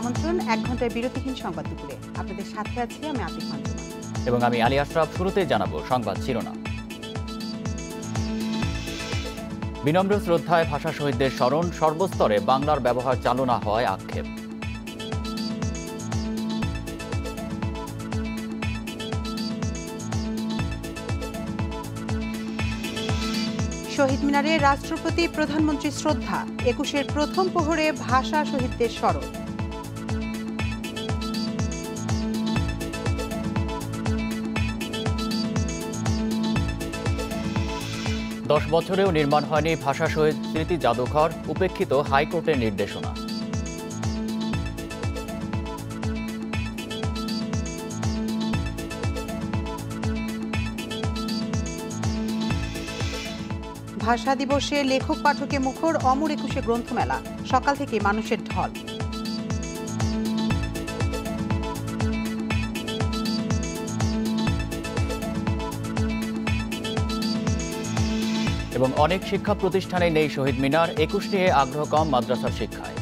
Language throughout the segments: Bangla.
আমন্ত্রণ এক ঘন্টায় বিরতিহীন সংবাদ দুপুরে। আপনাদের সাথে আছি আমি আতিফ মঞ্জুমা এবং আমি আলী আশরাফ শুরুতেই জানাব সংবাদ শিরোনাম। বিনম্র শ্রদ্ধায় ভাষা শহীদদের স্মরণ সর্বস্তরে বাংলার ব্যবহার চালু না হয় আক্ষেপ। শহীদ মিনারে রাষ্ট্রপতি প্রধানমন্ত্রী শ্রদ্ধা একুশের প্রথম প্রহরে ভাষা শহীদদের স্মরণ। দশ বছরেও নির্মাণ হয়নি ভাষা শহীদ স্মৃতি জাদুঘর, উপেক্ষিত হাইকোর্টের নির্দেশনা। ভাষা দিবসে লেখক পাঠকে মুখর অমর একুশে গ্রন্থমেলা, সকাল থেকে মানুষের ঢল। এবং অনেক শিক্ষা প্রতিষ্ঠানে নেই শহীদ মিনার, একুশ নিয়ে আগ্রহ কম মাদ্রাসার শিক্ষায়।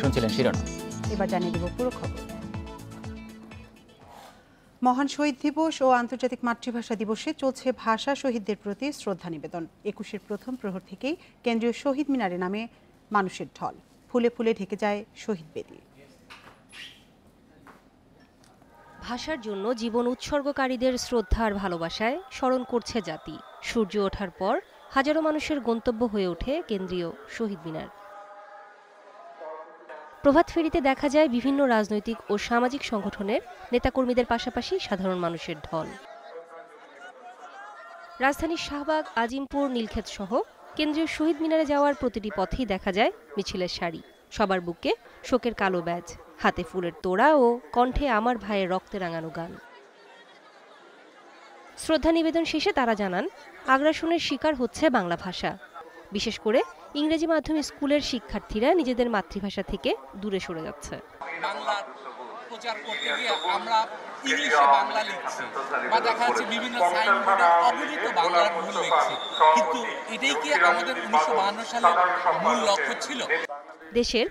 শুনছিলেন শিরোনাম। এবার জানিয়ে মহান শহীদ দিবস ও আন্তর্জাতিক মাতৃভাষা দিবসে চলছে ভাষা শহীদদের প্রতি শ্রদ্ধা নিবেদন। একুশের প্রথম প্রহর থেকেই কেন্দ্রীয় শহীদ মিনারে নামে মানুষের ঢল। ফুলে ফুলে ঢেকে যায় শহীদ বেদি। ভাষার জন্য জীবন উৎসর্গকারীদের শ্রদ্ধা আর ভালোবাসায় স্মরণ করছে জাতি। সূর্য ওঠার পর হাজারো মানুষের গন্তব্য হয়ে ওঠে কেন্দ্রীয় শহীদ মিনার। প্রভাত ফেরিতে দেখা যায় বিভিন্ন রাজনৈতিক ও সামাজিক সংগঠনের নেতাকর্মীদের পাশাপাশি সাধারণ মানুষের ঢল। রাজধানীর শাহবাগ, আজিমপুর নীলক্ষেত সহ কেন্দ্রীয় শহীদ মিনারে যাওয়ার প্রতিটি পথেই দেখা যায় মিছিলের শাড়ি সবার বুকে শোকের কালো ব্যাজ, হাতে ফুলের তোড়া ও কণ্ঠে আমার ভাইয়ের রক্তে রাঙানো গান। শ্রদ্ধা নিবেদন শেষে তারা জানান আগ্রাসনের শিকার হচ্ছে বাংলা ভাষা। বিশেষ করে ইংরেজি মাধ্যম স্কুলের শিক্ষার্থীরা নিজেদের মাতৃভাষা থেকে দূরে সরে যাচ্ছে। প্রচার করতে গিয়ে আমরা ইংলিশে বাংলা লিখছি বা দেখা যাচ্ছে বিভিন্ন সাইনবোর্ডে অবহিত বাংলার ভুল লিখছি। কিন্তু এটাই কি আমাদের উনিশশো বাহান্ন সালের মূল লক্ষ্য ছিল? দেশের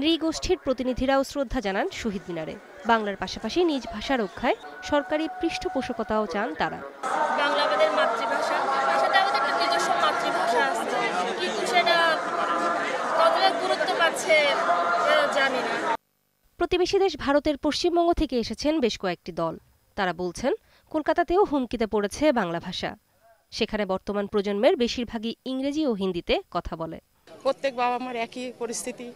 নৃগোষ্ঠীর প্রতিনিধিরাও শ্রদ্ধা জানান শহীদ মিনারে। বাংলার পাশাপাশি নিজ ভাষা রক্ষায় সরকারি পৃষ্ঠপোষকতাও চান তারা বাংলা আমাদের মাতৃভাষা তার সাথে আমাদের একটা নিজস্ব মাতৃভাষা আছে কিন্তু সেটা কতটা গুরুত্ব পাচ্ছে সেটা জানি না প্রতিবেশী দেশ ভারতের পশ্চিমবঙ্গ থেকে এসেছেন বেশ কয়েকটি দল। তারা বলছেন কলকাতাতেও হুমকিতে পড়েছে বাংলা ভাষা। সেখানে বর্তমান প্রজন্মের বেশিরভাগই ইংরেজি ও হিন্দিতে কথা বলে। প্রত্যেক বাবা মার একই পরিস্থিতি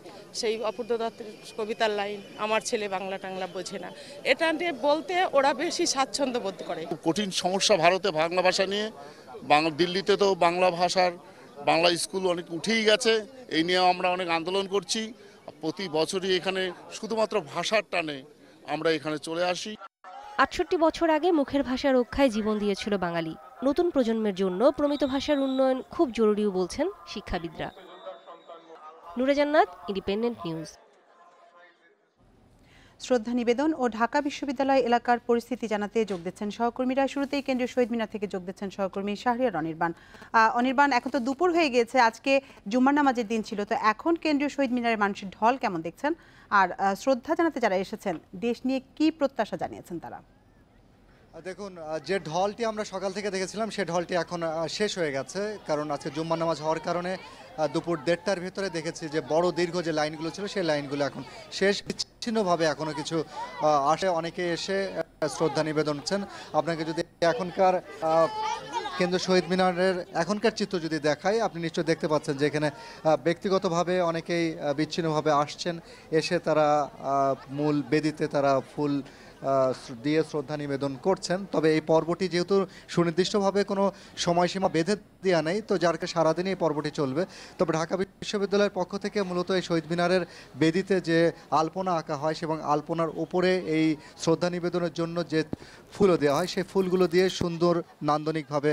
সেই অপূর্ব দত্তের কবিতার লাইন আমার ছেলে বাংলা টাংলা বোঝে না। এটা নিয়ে বলতে ওরা বেশি স্বাচ্ছন্দ্য বোধ করে। কঠিন সমস্যা ভারতে বাংলা ভাষা নিয়ে। বাংলা দিল্লিতে তো বাংলা ভাষার বাংলা স্কুল অনেক উঠেই গেছে। এই নিয়ে আমরা অনেক আন্দোলন করছি। প্রতি বছরই এখানে শুধুমাত্র ভাষার টানে আমরা এখানে চলে আসি। আটষট্টি বছর আগে মুখের ভাষা রক্ষায় জীবন দিয়েছিল বাঙালি। নতুন প্রজন্মের জন্য প্রমিত ভাষার উন্নয়ন খুব জরুরিও বলছেন শিক্ষাবিদরা। নুরাজান্নাত ইন্ডিপেন্ডেন্ট নিউজ শ্রদ্ধা নিবেদন ও ঢাকা বিশ্ববিদ্যালয় এলাকার পরিস্থিতি জানাতে যোগ দিচ্ছেন সহকর্মীরা। শুরুতেই কেন্দ্রীয় শহীদ মিনার থেকে যোগ দিচ্ছেন সহকর্মী শাহরিয়ার অনির্বাণ। অনির্বাণ, এখন তো দুপুর হয়ে গিয়েছে, আজকে জুম্মার নামাজের দিন ছিল, তো এখন কেন্দ্রীয় শহীদ মিনারের মানুষের ঢল কেমন দেখছেন? আর শ্রদ্ধা জানাতে যারা এসেছেন, দেশ নিয়ে কি প্রত্যাশা জানিয়েছেন তারা? দেখুন যে ঢলটি আমরা সকাল থেকে দেখেছিলাম, সে ঢলটি এখন শেষ হয়ে গেছে। কারণ আজকে জুম্মা নামাজ হওয়ার কারণে দুপুর দেড়টার ভেতরে দেখেছি যে বড় দীর্ঘ যে লাইনগুলো ছিল, সেই লাইনগুলো এখন শেষ। বিচ্ছিন্নভাবে এখনও কিছু আসে। অনেকে এসে শ্রদ্ধা নিবেদন করছেন। আপনাকে যদি এখনকার কেন্দ্র শহীদ মিনারের এখনকার চিত্র যদি দেখাই, আপনি নিশ্চয় দেখতে পাচ্ছেন যে এখানে ব্যক্তিগতভাবে অনেকেই বিচ্ছিন্নভাবে আসছেন। এসে তারা মূল বেদিতে তারা ফুল দিয়ে শ্রদ্ধা নিবেদন করছেন। তবে এই পর্বটি যেহেতু সুনির্দিষ্টভাবে কোনো সময়সীমা বেঁধে দেওয়া নেই, তো যার কারণে সারাদিনই এই পর্বটি চলবে। তবে ঢাকা বিশ্ববিদ্যালয়ের পক্ষ থেকে মূলত এই শহীদ মিনারের বেদিতে যে আলপনা আঁকা হয় এবং আলপনার উপরে এই শ্রদ্ধা নিবেদনের জন্য যে ফুলও দেওয়া হয়, সেই ফুলগুলো দিয়ে সুন্দর নান্দনিকভাবে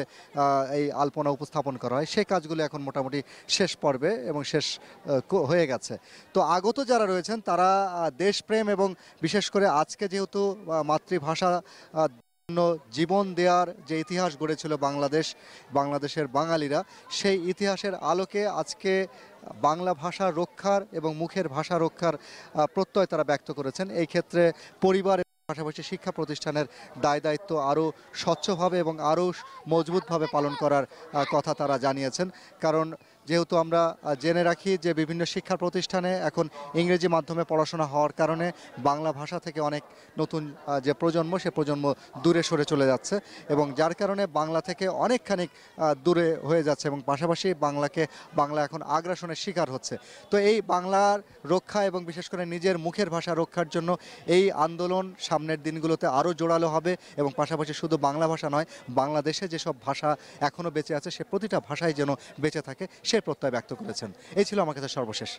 এই আলপনা উপস্থাপন করা হয়। সেই কাজগুলো এখন মোটামুটি শেষ পর্বে এবং শেষ হয়ে গেছে। তো আগত যারা রয়েছেন, তারা দেশপ্রেম এবং বিশেষ করে আজকে যেহেতু আহ, মাতৃভাষা জীবন দেওয়ার যে ইতিহাস গড়েছিল বাংলাদেশ বাংলাদেশের বাঙালিরা সেই ইতিহাসের আলোকে আজকে বাংলা ভাষা রক্ষার এবং মুখের ভাষা রক্ষার প্রত্যয় তারা ব্যক্ত করেছেন। এই ক্ষেত্রে পরিবারের পাশাপাশি শিক্ষা প্রতিষ্ঠানের দায় দায়িত্ব আরও স্বচ্ছভাবে এবং আরও মজবুতভাবে পালন করার কথা তারা জানিয়েছেন। কারণ যেহেতু আমরা জেনে রাখি যে বিভিন্ন শিক্ষা প্রতিষ্ঠানে এখন ইংরেজি মাধ্যমে পড়াশোনা হওয়ার কারণে বাংলা ভাষা থেকে অনেক নতুন যে প্রজন্ম, সে প্রজন্ম দূরে সরে চলে যাচ্ছে এবং যার কারণে বাংলা থেকে অনেকখানি দূরে হয়ে যাচ্ছে এবং পাশাপাশি বাংলাকে, বাংলা এখন আগ্রাসনের শিকার হচ্ছে। তো এই বাংলার রক্ষা এবং বিশেষ করে নিজের মুখের ভাষা রক্ষার জন্য এই আন্দোলন সামনের দিনগুলোতে আরও জোরালো হবে এবং পাশাপাশি শুধু বাংলা ভাষা নয়, বাংলাদেশে যেসব ভাষা এখনও বেঁচে আছে, সে প্রতিটা ভাষাই যেন বেঁচে থাকে, সে প্রত্যয় ব্যক্ত করেছেন। এই ছিল আমার কাছে সর্বশেষ।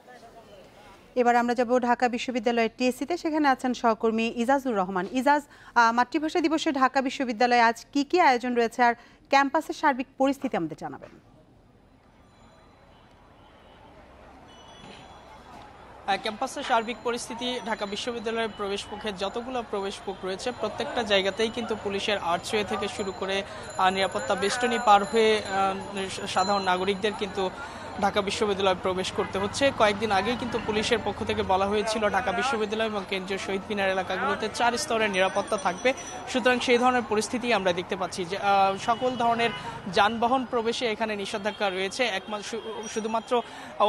এবার আমরা যাব ঢাকা বিশ্ববিদ্যালয়ের টিএসসিতে। সেখানে আছেন সহকর্মী ইজাজুর রহমান। ইজাজ মাতৃভাষা দিবসে ঢাকা বিশ্ববিদ্যালয়ে আজ কি কি আয়োজন রয়েছে আর ক্যাম্পাসের সার্বিক পরিস্থিতি আমাদের জানাবেন। ক্যাম্পাসের সার্বিক পরিস্থিতি, ঢাকা বিশ্ববিদ্যালয়ের প্রবেশ পক্ষে যতগুলো প্রবেশ মুখ রয়েছে, প্রত্যেকটা জায়গাতেই কিন্তু পুলিশের আর্চওয়ে থেকে শুরু করে নিরাপত্তা বেষ্টনী পার হয়ে সাধারণ নাগরিকদের কিন্তু ঢাকা বিশ্ববিদ্যালয়ে প্রবেশ করতে হচ্ছে। কয়েকদিন আগেই কিন্তু পুলিশের পক্ষ থেকে বলা হয়েছিল, ঢাকা বিশ্ববিদ্যালয় এবং কেন্দ্রীয় শহীদ মিনার এলাকাগুলোতে চার স্তরের নিরাপত্তা থাকবে। সুতরাং সেই ধরনের পরিস্থিতি আমরা দেখতে পাচ্ছি যে সকল ধরনের যানবাহন প্রবেশে এখানে নিষেধাজ্ঞা রয়েছে। একমাত্র শুধুমাত্র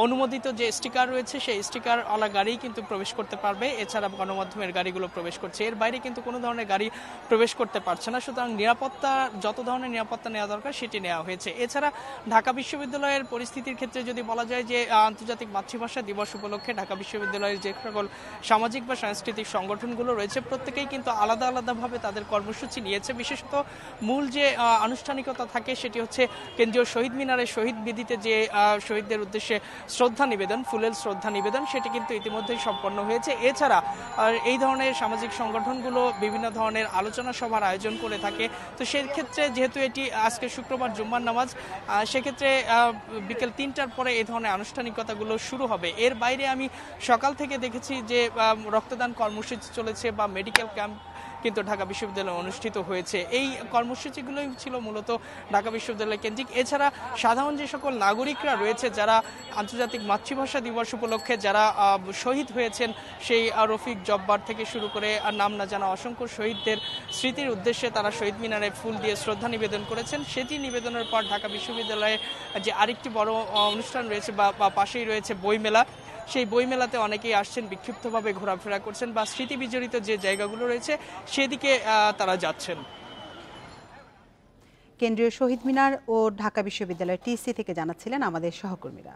অনুমোদিত যে স্টিকার রয়েছে, সেই স্টিকার ওয়ালা গাড়ি কিন্তু প্রবেশ করতে পারবে। এছাড়া গণমাধ্যমের গাড়িগুলো প্রবেশ করছে। এর বাইরে কিন্তু কোনো ধরনের গাড়ি প্রবেশ করতে পারছে না। সুতরাং নিরাপত্তা, যত ধরনের নিরাপত্তা নেওয়া দরকার, সেটি নেওয়া হয়েছে। এছাড়া ঢাকা বিশ্ববিদ্যালয়ের পরিস্থিতির ক্ষেত্রে যদি বলা যায় যে আন্তর্জাতিক মাতৃভাষা দিবস উপলক্ষে ঢাকা বিশ্ববিদ্যালয়ের যে সকল সামাজিক বা সাংস্কৃতিক সংগঠনগুলো রয়েছে, প্রত্যেকেই কিন্তু আলাদা আলাদাভাবে তাদের কর্মসূচি নিয়েছে। বিশেষত মূল যে আনুষ্ঠানিকতা থাকে সেটি হচ্ছে কেন্দ্রীয় শহীদ মিনারের শহীদ বিধিতে যে শহীদদের উদ্দেশ্যে শ্রদ্ধা নিবেদন, ফুলেল শ্রদ্ধা নিবেদন, সেটি কিন্তু ইতিমধ্যেই সম্পন্ন হয়েছে। এছাড়া এই ধরনের সামাজিক সংগঠনগুলো বিভিন্ন ধরনের আলোচনা সভার আয়োজন করে থাকে। তো সেক্ষেত্রে যেহেতু এটি আজকে শুক্রবার জুম্মার নামাজ সেক্ষেত্রে বিকেল তিনটার পরে এই ধরনের আনুষ্ঠানিকতাগুলো শুরু হবে। এর বাইরে আমি সকাল থেকে দেখেছি যে রক্তদান কর্মসূচি চলেছে বা মেডিকেল ক্যাম্প কিন্তু ঢাকা বিশ্ববিদ্যালয়ে অনুষ্ঠিত হয়েছে। এই কর্মসূচিগুলোই ছিল মূলত ঢাকা বিশ্ববিদ্যালয় কেন্দ্রিক। এছাড়া সাধারণ যে সকল নাগরিকরা রয়েছে, যারা আন্তর্জাতিক মাতৃভাষা দিবস উপলক্ষে যারা শহীদ হয়েছেন, সেই রফিক জব্বার থেকে শুরু করে নাম না জানা অসংখ্য শহীদদের স্মৃতির উদ্দেশ্যে তারা শহীদ মিনারে ফুল দিয়ে শ্রদ্ধা নিবেদন করেছেন। সেটি নিবেদনের পর ঢাকা বিশ্ববিদ্যালয়ে যে আরেকটি বড় অনুষ্ঠান রয়েছে বা পাশেই রয়েছে বইমেলা সেই বইমেলাতে অনেকেই আসছেন বিক্ষিপ্তভাবে ঘোরাফেরা করছেন বা স্মৃতি বিজড়িত যে জায়গাগুলো রয়েছে সেদিকে তারা যাচ্ছেন। কেন্দ্রীয় শহীদ মিনার ও ঢাকা বিশ্ববিদ্যালয়ের টিএসসি থেকে জানাচ্ছিলেন আমাদের সহকর্মীরা।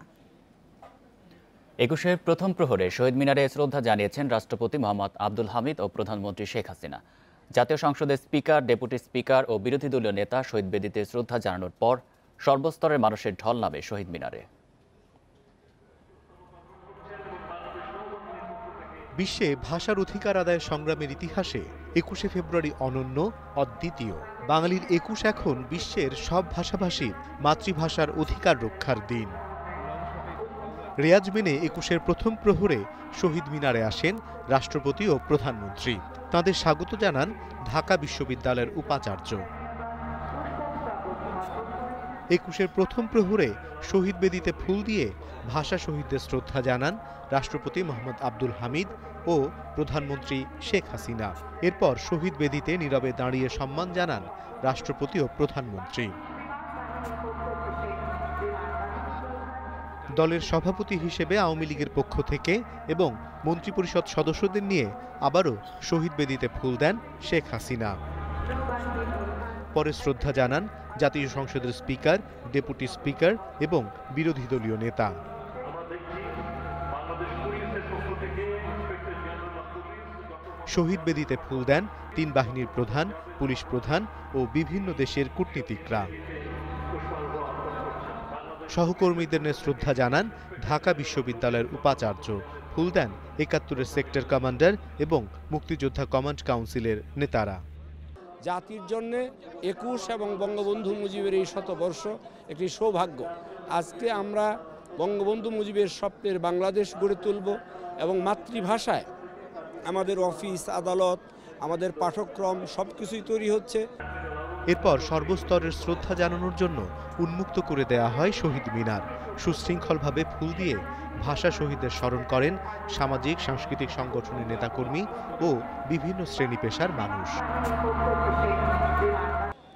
একুশের প্রথম প্রহরে শহীদ মিনারে শ্রদ্ধা জানিয়েছেন রাষ্ট্রপতি মোহাম্মদ আব্দুল হামিদ ও প্রধানমন্ত্রী শেখ হাসিনা। জাতীয় সংসদের স্পিকার ডেপুটি স্পিকার ও বিরোধী দলীয় নেতা শহীদ বেদিতে শ্রদ্ধা জানানোর পর সর্বস্তরের মানুষের ঢল নামে শহীদ মিনারে। বিশ্বে ভাষার অধিকার আদায় সংগ্রামের ইতিহাসে একুশে ফেব্রুয়ারি অনন্য, অদ্বিতীয়। বাঙালির একুশ এখন বিশ্বের সব ভাষাভাষীর মাতৃভাষার অধিকার রক্ষার দিন। রেয়াজ মেনে একুশের প্রথম প্রহরে শহীদ মিনারে আসেন রাষ্ট্রপতি ও প্রধানমন্ত্রী। তাদের স্বাগত জানান ঢাকা বিশ্ববিদ্যালয়ের উপাচার্য। একুশের প্রথম প্রহরে শহীদ বেদিতে ফুল দিয়ে ভাষা শহীদদের শ্রদ্ধা জানান রাষ্ট্রপতি মোহাম্মদ আব্দুল হামিদ ও প্রধানমন্ত্রী শেখ হাসিনা। এরপর শহীদ বেদিতে নীরবে দাঁড়িয়ে সম্মান জানান রাষ্ট্রপতি ও প্রধানমন্ত্রী। দলের সভাপতি হিসেবে আওয়ামী লীগের পক্ষ থেকে এবং মন্ত্রিপরিষদ সদস্যদের নিয়ে আবারও শহীদ বেদিতে ফুল দেন শেখ হাসিনা। পরে শ্রদ্ধা জানান জাতীয় সংসদের স্পিকার, ডেপুটি স্পিকার এবং বিরোধী দলীয় নেতা। শহীদ বেদিতে ফুল দেন তিন বাহিনীর প্রধান, পুলিশ প্রধান ও বিভিন্ন দেশের কূটনীতিকরা। সহকর্মীদের শ্রদ্ধা জানান ঢাকা বিশ্ববিদ্যালয়ের উপাচার্য। ফুল দেন একাত্তরের সেক্টর কমান্ডার এবং মুক্তিযোদ্ধা কমান্ড কাউন্সিলের নেতারা। জাতির জন্যে একুশ এবং বঙ্গবন্ধু মুজিবের এই শতবর্ষ একটি সৌভাগ্য। আজকে আমরা বঙ্গবন্ধু মুজিবের স্বপ্নের বাংলাদেশ গড়ে তুলব এবং মাতৃভাষায় আমাদের অফিস, আদালত, আমাদের পাঠক্রম সব কিছুই তৈরি হচ্ছে। এরপর সর্বস্তরের শ্রদ্ধা জানানোর জন্য উন্মুক্ত করে দেয়া হয় শহীদ মিনার। সুশৃঙ্খলভাবে ফুল দিয়ে ভাষা শহীদদের স্মরণ করেন সামাজিক, সাংস্কৃতিক সংগঠনের নেতাকর্মী ও বিভিন্ন শ্রেণি পেশার মানুষ।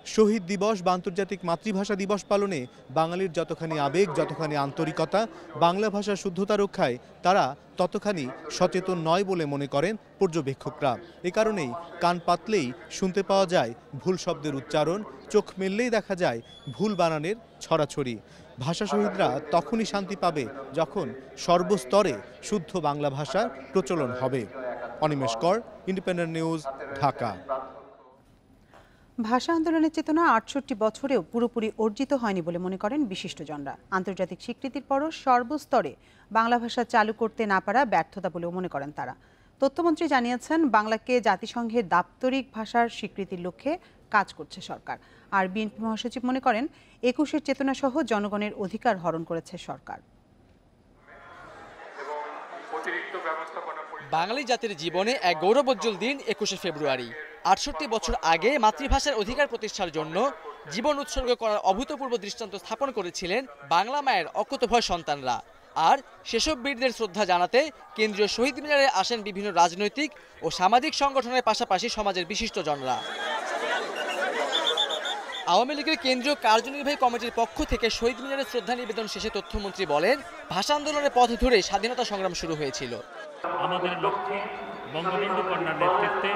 শহীদ দিবস বা আন্তর্জাতিক মাতৃভাষা দিবস পালনে বাঙালির যতখানি আবেগ, যতখানি আন্তরিকতা, বাংলা ভাষার শুদ্ধতা রক্ষায় তারা ততখানি সচেতন নয় বলে মনে করেন পর্যবেক্ষকরা। এ কারণেই কান পাতলেই শুনতে পাওয়া যায় ভুল শব্দের উচ্চারণ, চোখ মেললেই দেখা যায় ভুল বানানের ছড়াছড়ি। ভাষা শহীদরা তখনই শান্তি পাবে যখন সর্বস্তরে শুদ্ধ বাংলা ভাষার প্রচলন হবে। অনিমেষ কর ইন্ডিপেন্ডেন্ট নিউজ ঢাকা। ভাষা আন্দোলনের চেতনা আটষট্টি বছরেও পুরোপুরি অর্জিত হয়নি বলে মনে করেন বিশিষ্টজনরা। আন্তর্জাতিক স্বীকৃতির পরও সর্বস্তরে বাংলা ভাষা চালু করতে না পারা ব্যর্থতা বলেও মনে করেন তারা। তথ্যমন্ত্রী জানিয়েছেন বাংলাকে জাতিসংঘের দাপ্তরিক ভাষার স্বীকৃতির লক্ষ্যে কাজ করছে সরকার। আর বিএনপি মহাসচিব মনে করেন একুশের চেতনা সহ জনগণের অধিকার হরণ করেছে সরকার। বাঙালি জাতির জীবনে এক গৌরবোজ্জ্বল দিন একুশে ফেব্রুয়ারি। আটষট্টি বছর আগে মাতৃভাষার অধিকার প্রতিষ্ঠার জন্য জীবন উৎসর্গ করার অভূতপূর্ব দৃষ্টান্ত স্থাপন করেছিলেন বাংলা মায়ের অকুতভয় সন্তানরা। আর সেসব বীরদের শ্রদ্ধা জানাতে কেন্দ্রীয় শহীদ মিনারে আসেন বিভিন্ন রাজনৈতিক ও সামাজিক সংগঠনের পাশাপাশি সমাজের বিশিষ্টজনরা। আওয়ামী লীগের কেন্দ্রীয় কার্যনির্বাহী কমিটির পক্ষ থেকে শহীদ মিনারে শ্রদ্ধা নিবেদন শেষে তথ্যমন্ত্রী বলেন, ভাষা আন্দোলনের পথ ধরে স্বাধীনতা সংগ্রাম শুরু হয়েছিল। আমাদের লক্ষ্যে বঙ্গবন্ধু কন্যার নেতৃত্বে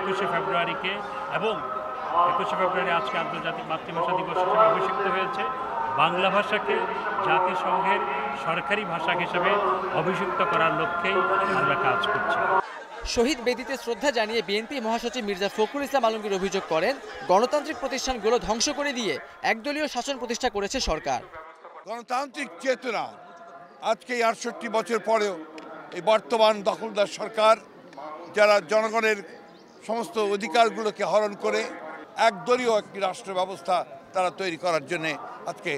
একুশে ফেব্রুয়ারিকে এবং একুশে ফেব্রুয়ারি আজকে আন্তর্জাতিক মাতৃভাষা দিবস হিসেবে অভিষিক্ত হয়েছে। বাংলা ভাষাকে জাতিসংঘের সরকারি ভাষা হিসেবে অভিষিক্ত করার লক্ষ্যেই আমরা কাজ করছি। শহীদ বেদিতে শ্রদ্ধা জানিয়ে বিএনপি মহাসচিব মির্জা ফখরুল ইসলাম আলমগীর অভিযোগ করেন গণতান্ত্রিক প্রতিষ্ঠানগুলো ধ্বংস করে দিয়ে একদলীয় শাসন প্রতিষ্ঠা করেছে সরকার। গণতান্ত্রিক চেতনা আজকে এই আটষট্টি বছর পরেও এই বর্তমান দখলদার সরকার যারা জনগণের সমস্ত অধিকারগুলোকে হরণ করে একদলীয় একটি রাষ্ট্র ব্যবস্থা তারা তৈরি করার জন্য আজকে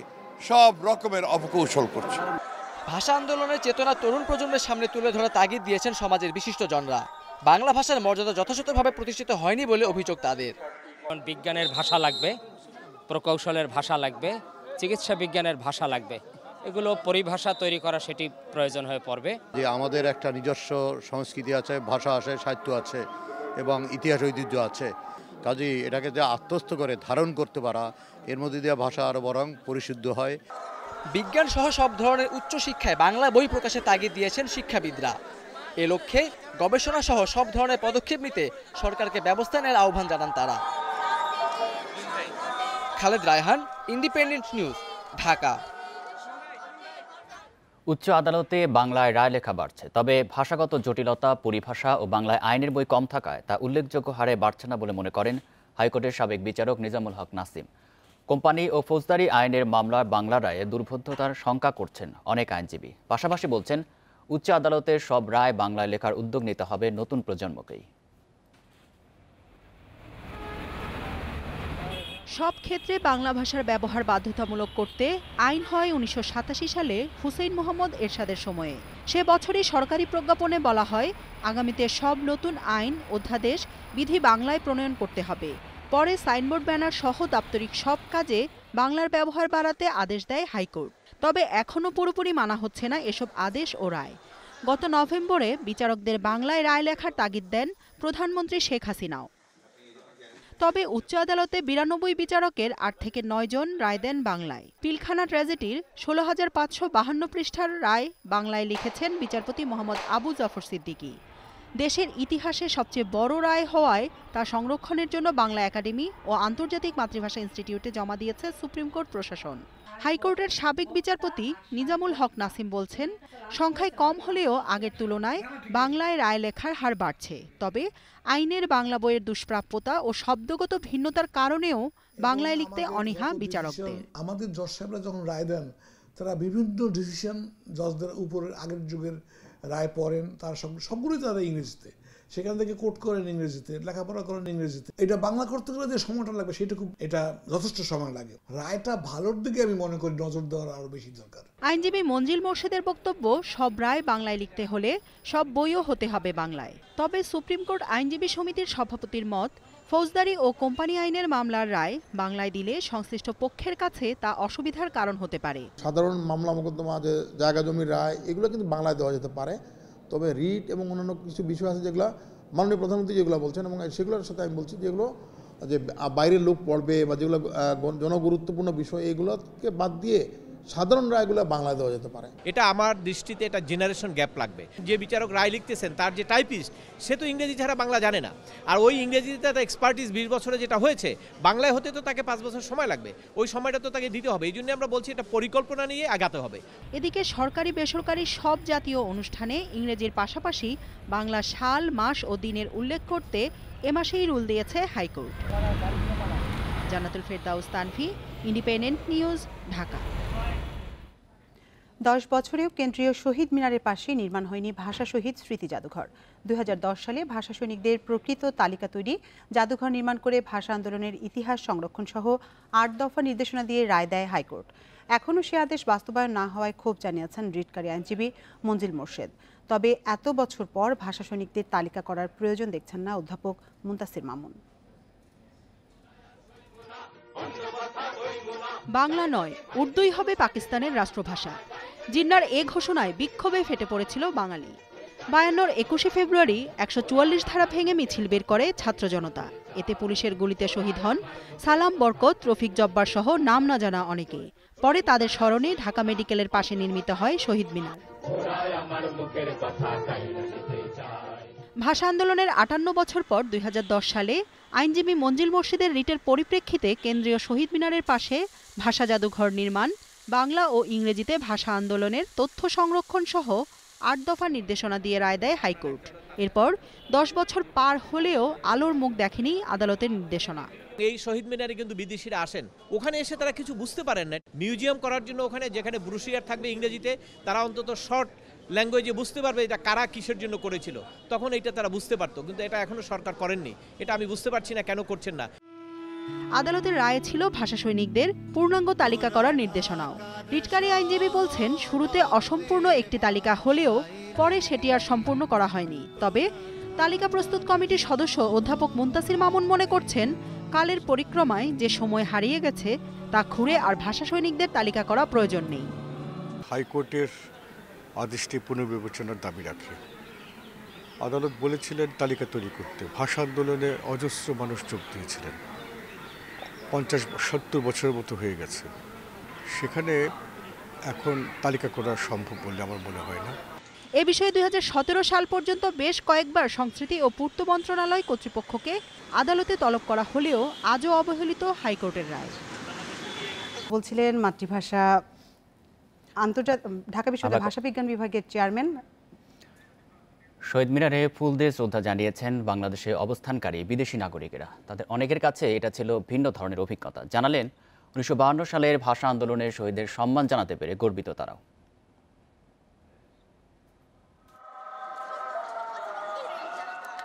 সব রকমের অপকৌশল করছে। ভাষা আন্দোলনের চেতনা তরুণ প্রজন্মের সামনে তুলে ধরা তাগিদ দিয়েছেন সমাজের বিশিষ্ট জনরা বাংলা ভাষার মর্যাদা যথাযথভাবে প্রতিষ্ঠিত হয়নি বলে অভিযোগ তাদের। বিজ্ঞানের ভাষা লাগবে প্রকৌশলের ভাষা লাগবে চিকিৎসা বিজ্ঞানের ভাষা লাগবে। এগুলো পরিভাষা তৈরি করা সেটি প্রয়োজন হয়ে পড়বে। যে আমাদের একটা নিজস্ব সংস্কৃতি আছে ভাষা আছে সাহিত্য আছে এবং ইতিহাস ঐতিহ্য আছে। কাজেই এটাকে যে আত্মস্থ করে ধারণ করতে পারা এর মধ্যে দিয়ে ভাষা আরও বরং পরিশুদ্ধ হয়। বিজ্ঞান সহ সব ধরনের উচ্চ শিক্ষায় বাংলা বই প্রকাশে তাগিদ দিয়েছেন শিক্ষাবিদরা। এ লক্ষ্যে গবেষণা সহ সব ধরনের পদক্ষেপ নিতে সরকারকে ব্যবস্থা নেওয়ার আহ্বান জানান তারা। Khaled Raihan independent news Dhaka. উচ্চ আদালতে বাংলায় রায় লেখা বাড়ছে। তবে ভাষাগত জটিলতা, পরিভাষা ও বাংলায় আইনের বই কম থাকায় তা উল্লেখযোগ্য হারে বাড়ছে না বলে মনে করেন হাইকোর্টের সাবেক বিচারক নিজামুল হক নাসিম। কোম্পানি ও ফৌজদারি আইনের মামলার বাংলা রায়ে দুর্বোধ্যতার শঙ্কা করছেন অনেক আইনজীবী। পাশাপাশি বলছেন, উচ্চ আদালতের সব রায় বাংলায় লেখার উদ্যোগ নিতে হবে নতুন প্রজন্মকেই। সব ক্ষেত্রে বাংলা ভাষার ব্যবহার বাধ্যতামূলক করতে আইন হয় উনিশশো সাতাশি সালে হুসেইন মোহাম্মদ এরশাদের সময়ে। সে বছরই সরকারি প্রজ্ঞাপনে বলা হয়, আগামীতে সব নতুন আইন, অধ্যাদেশ, বিধি বাংলায় প্রণয়ন করতে হবে। পরে সাইনবোর্ড, ব্যানার সহ দাপ্তরিক সব কাজে বাংলার ব্যবহার বাড়াতে আদেশ দেয় হাইকোর্ট। তবে এখনও পুরোপুরি মানা হচ্ছে না এসব আদেশ ও রায়। গত নভেম্বরে বিচারকদের বাংলায় রায় লেখার তাগিদ দেন প্রধানমন্ত্রী শেখ হাসিনাও। তবে উচ্চ আদালতে বিরানব্বই বিচারকের আট থেকে নয় জন রায় দেন বাংলায়। পিলখানা ট্র্যাজেডির ষোলো হাজার পাঁচশো বাহান্ন পৃষ্ঠার রায় বাংলায় লিখেছেন বিচারপতি মোহাম্মদ আবু জাফর সিদ্দিকী। দেশের ইতিহাসে সবচেয়ে বড় রায় হওয়ায় তা সংরক্ষণের জন্য বাংলা একাডেমি ও আন্তর্জাতিক মাতৃভাষা ইনস্টিটিউটে জমা দিয়েছে সুপ্রিম কোর্ট প্রশাসন। হাইকোর্টের সাবেক বিচারপতি নিজামুল হক নাসিম বলছেন, সংখ্যায় কম হলেও আগের তুলনায় বাংলায় রায় লেখার হার বাড়ছে। তবে আইনের বাংলা বইয়ের দুষ্প্রাপ্যতা ও শব্দগত ভিন্নতার কারণেও বাংলায় লিখতে অনীহা বিচারকদের। আমাদের জজ সাহেবরা যখন রায় দেন, তারা বিভিন্ন ডিসিশন জজদের উপরের আগের যুগের রায় পড়েন, তার সব সবগুলোই তারা ইংরেজিতে। সেখান থেকে কোট করেন ইংরেজিতে, লেখাপড়া করেন ইংরেজিতে। এটা বাংলা করতে গেলে যে সময়টা লাগবে, সেটা খুব, এটা যথেষ্ট সময় লাগে। রায়টা ভালোর দিকে আমি মনে করি নজর দেওয়ার আরও বেশি দরকার। আইনজীবী মঞ্জিল মোর্শেদের বক্তব্য, সব রায় বাংলায় লিখতে হলে সব বইও হতে হবে বাংলায়। তবে সুপ্রিম কোর্ট আইনজীবী সমিতির সভাপতির মত ফৌজদারি ও কোম্পানি আইনের মামলার রায় বাংলায় দিলে সংশ্লিষ্ট পক্ষের কাছে তা অসুবিধার কারণ হতে পারে। সাধারণ মামলা মোকদ্দমা, যে জায়গা জমির রায়, এগুলো কিন্তু বাংলায় দেওয়া যেতে পারে। তবে রিট এবং অন্যান্য কিছু বিষয় আছে যেগুলো মাননীয় প্রধানমন্ত্রী যেগুলো বলছেন এবং সেগুলোর সাথে আমি বলছি যেগুলো, যে বাইরের লোক পড়বে বা যেগুলো জনগুরুত্বপূর্ণ বিষয়, এগুলোকে বাদ দিয়ে সাধারণ রায়গুলো বাংলায় দেওয়া যেতে পারে। এটা আমার দৃষ্টিতে এটা জেনারেশন গ্যাপ লাগবে। যে বিচারক রায় লিখতেছেন তার যে টাইপিস্ট সে তো ইংরেজি ছাড়া বাংলা জানে না। আর ওই ইংরেজিতে তার এক্সপার্টিস বিশ বছরে যেটা হয়েছে বাংলায় হতে তো তাকে পাঁচ বছর সময় লাগবে। ওই সময়টা তো তাকে দিতে হবে। এই জন্য আমরা বলছি এটা পরিকল্পনা নিয়ে আগাতে হবে। এদিকে সরকারি বেসরকারি সব জাতীয় অনুষ্ঠানে ইংরেজির পাশাপাশি বাংলা সাল মাস ও দিনের উল্লেখ করতে এ মাসেই রুল দিয়েছে হাইকোর্ট। জানাতুল ফেরদাউস তানভি ইন্ডিপেন্ডেন্ট নিউজ ঢাকা। দশ বছরেও কেন্দ্রীয় শহীদ মিনারের পাশে নির্মাণ হয়নি ভাষা শহীদ স্মৃতি জাদুঘর। দুই হাজার দশ সালে ভাষা সৈনিকদের প্রকৃত তালিকা তৈরি, জাদুঘর নির্মাণ করে ভাষা আন্দোলনের ইতিহাস সংরক্ষণ সহ আট দফা নির্দেশনা দিয়ে রায় দেয় হাইকোর্ট। এখনও সে আদেশ বাস্তবায়ন না হওয়ায় ক্ষোভ জানিয়েছেন রিটকারী আইনজীবী মঞ্জিল মোর্শেদ। তবে এত বছর পর ভাষা সৈনিকদের তালিকা করার প্রয়োজন দেখছেন না অধ্যাপক মুন্তাসির মামুন। বাংলা নয়, উর্দুই হবে পাকিস্তানের রাষ্ট্রভাষা। জিন্নার এ ঘোষণায় বিক্ষোভে ফেটে পড়েছিল বাঙালি। বায়ান্নর একুশে ফেব্রুয়ারি একশো চুয়াল্লিশ ধারা ভেঙে মিছিল বের করে ছাত্র জনতা। এতে পুলিশের গুলিতে শহীদ হন সালাম, বরকত, রফিক জব্বার সহ নাম না জানা অনেকে। পরে তাদের স্মরণে ঢাকা মেডিকেলের পাশে নির্মিত হয় শহীদ মিনার। ভাষা আন্দোলনের আটান্ন বছর পর দুই হাজার দশ সালে আইনজীবী মঞ্জিল মসজিদের রিটের পরিপ্রেক্ষিতে কেন্দ্রীয় শহীদ মিনারের পাশে ভাষা জাদুঘর নির্মাণ, বাংলা ও ইংরেজিতে ভাষা আন্দোলনের তথ্য সংরক্ষণ সহ আট দফা নির্দেশনা দিয়ে রায় দেয় হাইকোর্ট। এরপর দশ বছর পার হলেও আলোর মুখ দেখেনি আদালতের নির্দেশনা। এই শহীদ মিনারে কিন্তু বিদেশিরা আসেন। ওখানে এসে তারা কিছু বুঝতে পারেন না মিউজিয়াম করার জন্য ওখানে যেখানে ব্রুশিয়ার থাকবে ইংরেজিতে, তারা অন্তত শর্ট ল্যাঙ্গুয়েজে বুঝতে পারবে এটা কারা কিসের জন্য করেছিল। তখন এটা তারা বুঝতে পারতো কিন্তু এটা এখনও সরকার করেননি। এটা আমি বুঝতে পারছি না কেন করছেন না। আদালতের রায় ছিল ভাষা সৈনিকদের পূর্ণাঙ্গ তালিকা করার নির্দেশনাও। রিটকারী আইনজীবী বলছেন শুরুতে অসম্পূর্ণ একটি তালিকা হলেও পরে সেটি আর সম্পূর্ণ করা হয়নি। তবে তালিকা প্রস্তুত কমিটির সদস্য অধ্যাপক মুন্তাসির মামুন মনে করছেন কালের পরিক্রমায় যে সময় হারিয়ে গেছে তা ঘুরে আর ভাষা সৈনিকদের তালিকা করা প্রয়োজন নেই। হাইকোর্টের আদেশটি পুনর্বিবেচনার দাবি রাখে। আদালত বলেছিলেন তালিকা তৈরি করতে। ভাষা আন্দোলনে অজস্র মানুষ যোগ দিয়েছিলেন। পঞ্চাশ সত্তর বছরের মতো হয়ে গেছে। সেখানে এখন তালিকা করা সম্ভব বলে আমার মনে হয় না। এ বিষয়ে দুই হাজার সতেরো সাল পর্যন্ত বেশ কয়েকবার সংস্কৃতি ও পূর্ত মন্ত্রণালয় কর্তৃপক্ষকে আদালতে তলব করা হলেও আজও অবহেলিত হাইকোর্টের রায়। বলছিলেন মাতৃভাষা আন্তর্জাতিক ঢাকা বিশ্ববিদ্যালয় ভাষা বিজ্ঞান বিভাগের চেয়ারম্যান শহীদ মিনারে ফুল দিয়ে শ্রদ্ধা জানিয়েছেন বাংলাদেশে অবস্থানকারী বিদেশি নাগরিকেরা। তাদের অনেকের কাছে এটা ছিল ভিন্ন ধরনের অভিজ্ঞতা। জানালেন উনিশশো সালের ভাষা আন্দোলনের শহীদের সম্মান জানাতে পেরে গর্বিত তারাও।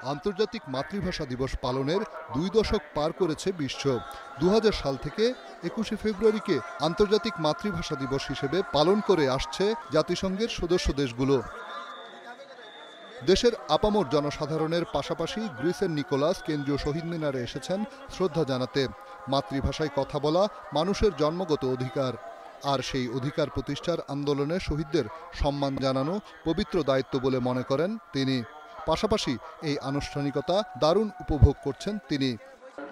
আন্তর্জাতিক মাতৃভাষা দিবস পালনের দুই দশক পার করেছে বিশ্ব। দু হাজার সাল থেকে একুশে ফেব্রুয়ারিকে আন্তর্জাতিক মাতৃভাষা দিবস হিসেবে পালন করে আসছে জাতিসংঘের সদস্য দেশগুলো। দেশের আপামর জনসাধারণের পাশাপাশি গ্রিসের নিকোলাস কেন্দ্রীয় শহীদ মিনারে এসেছেন শ্রদ্ধা জানাতে। মাতৃভাষায় কথা বলা মানুষের জন্মগত অধিকার। আর সেই অধিকার প্রতিষ্ঠার আন্দোলনে শহীদদের সম্মান জানানো পবিত্র দায়িত্ব বলে মনে করেন তিনি। পাশাপাশি এই আনুষ্ঠানিকতা দারুণ উপভোগ করছেন তিনি।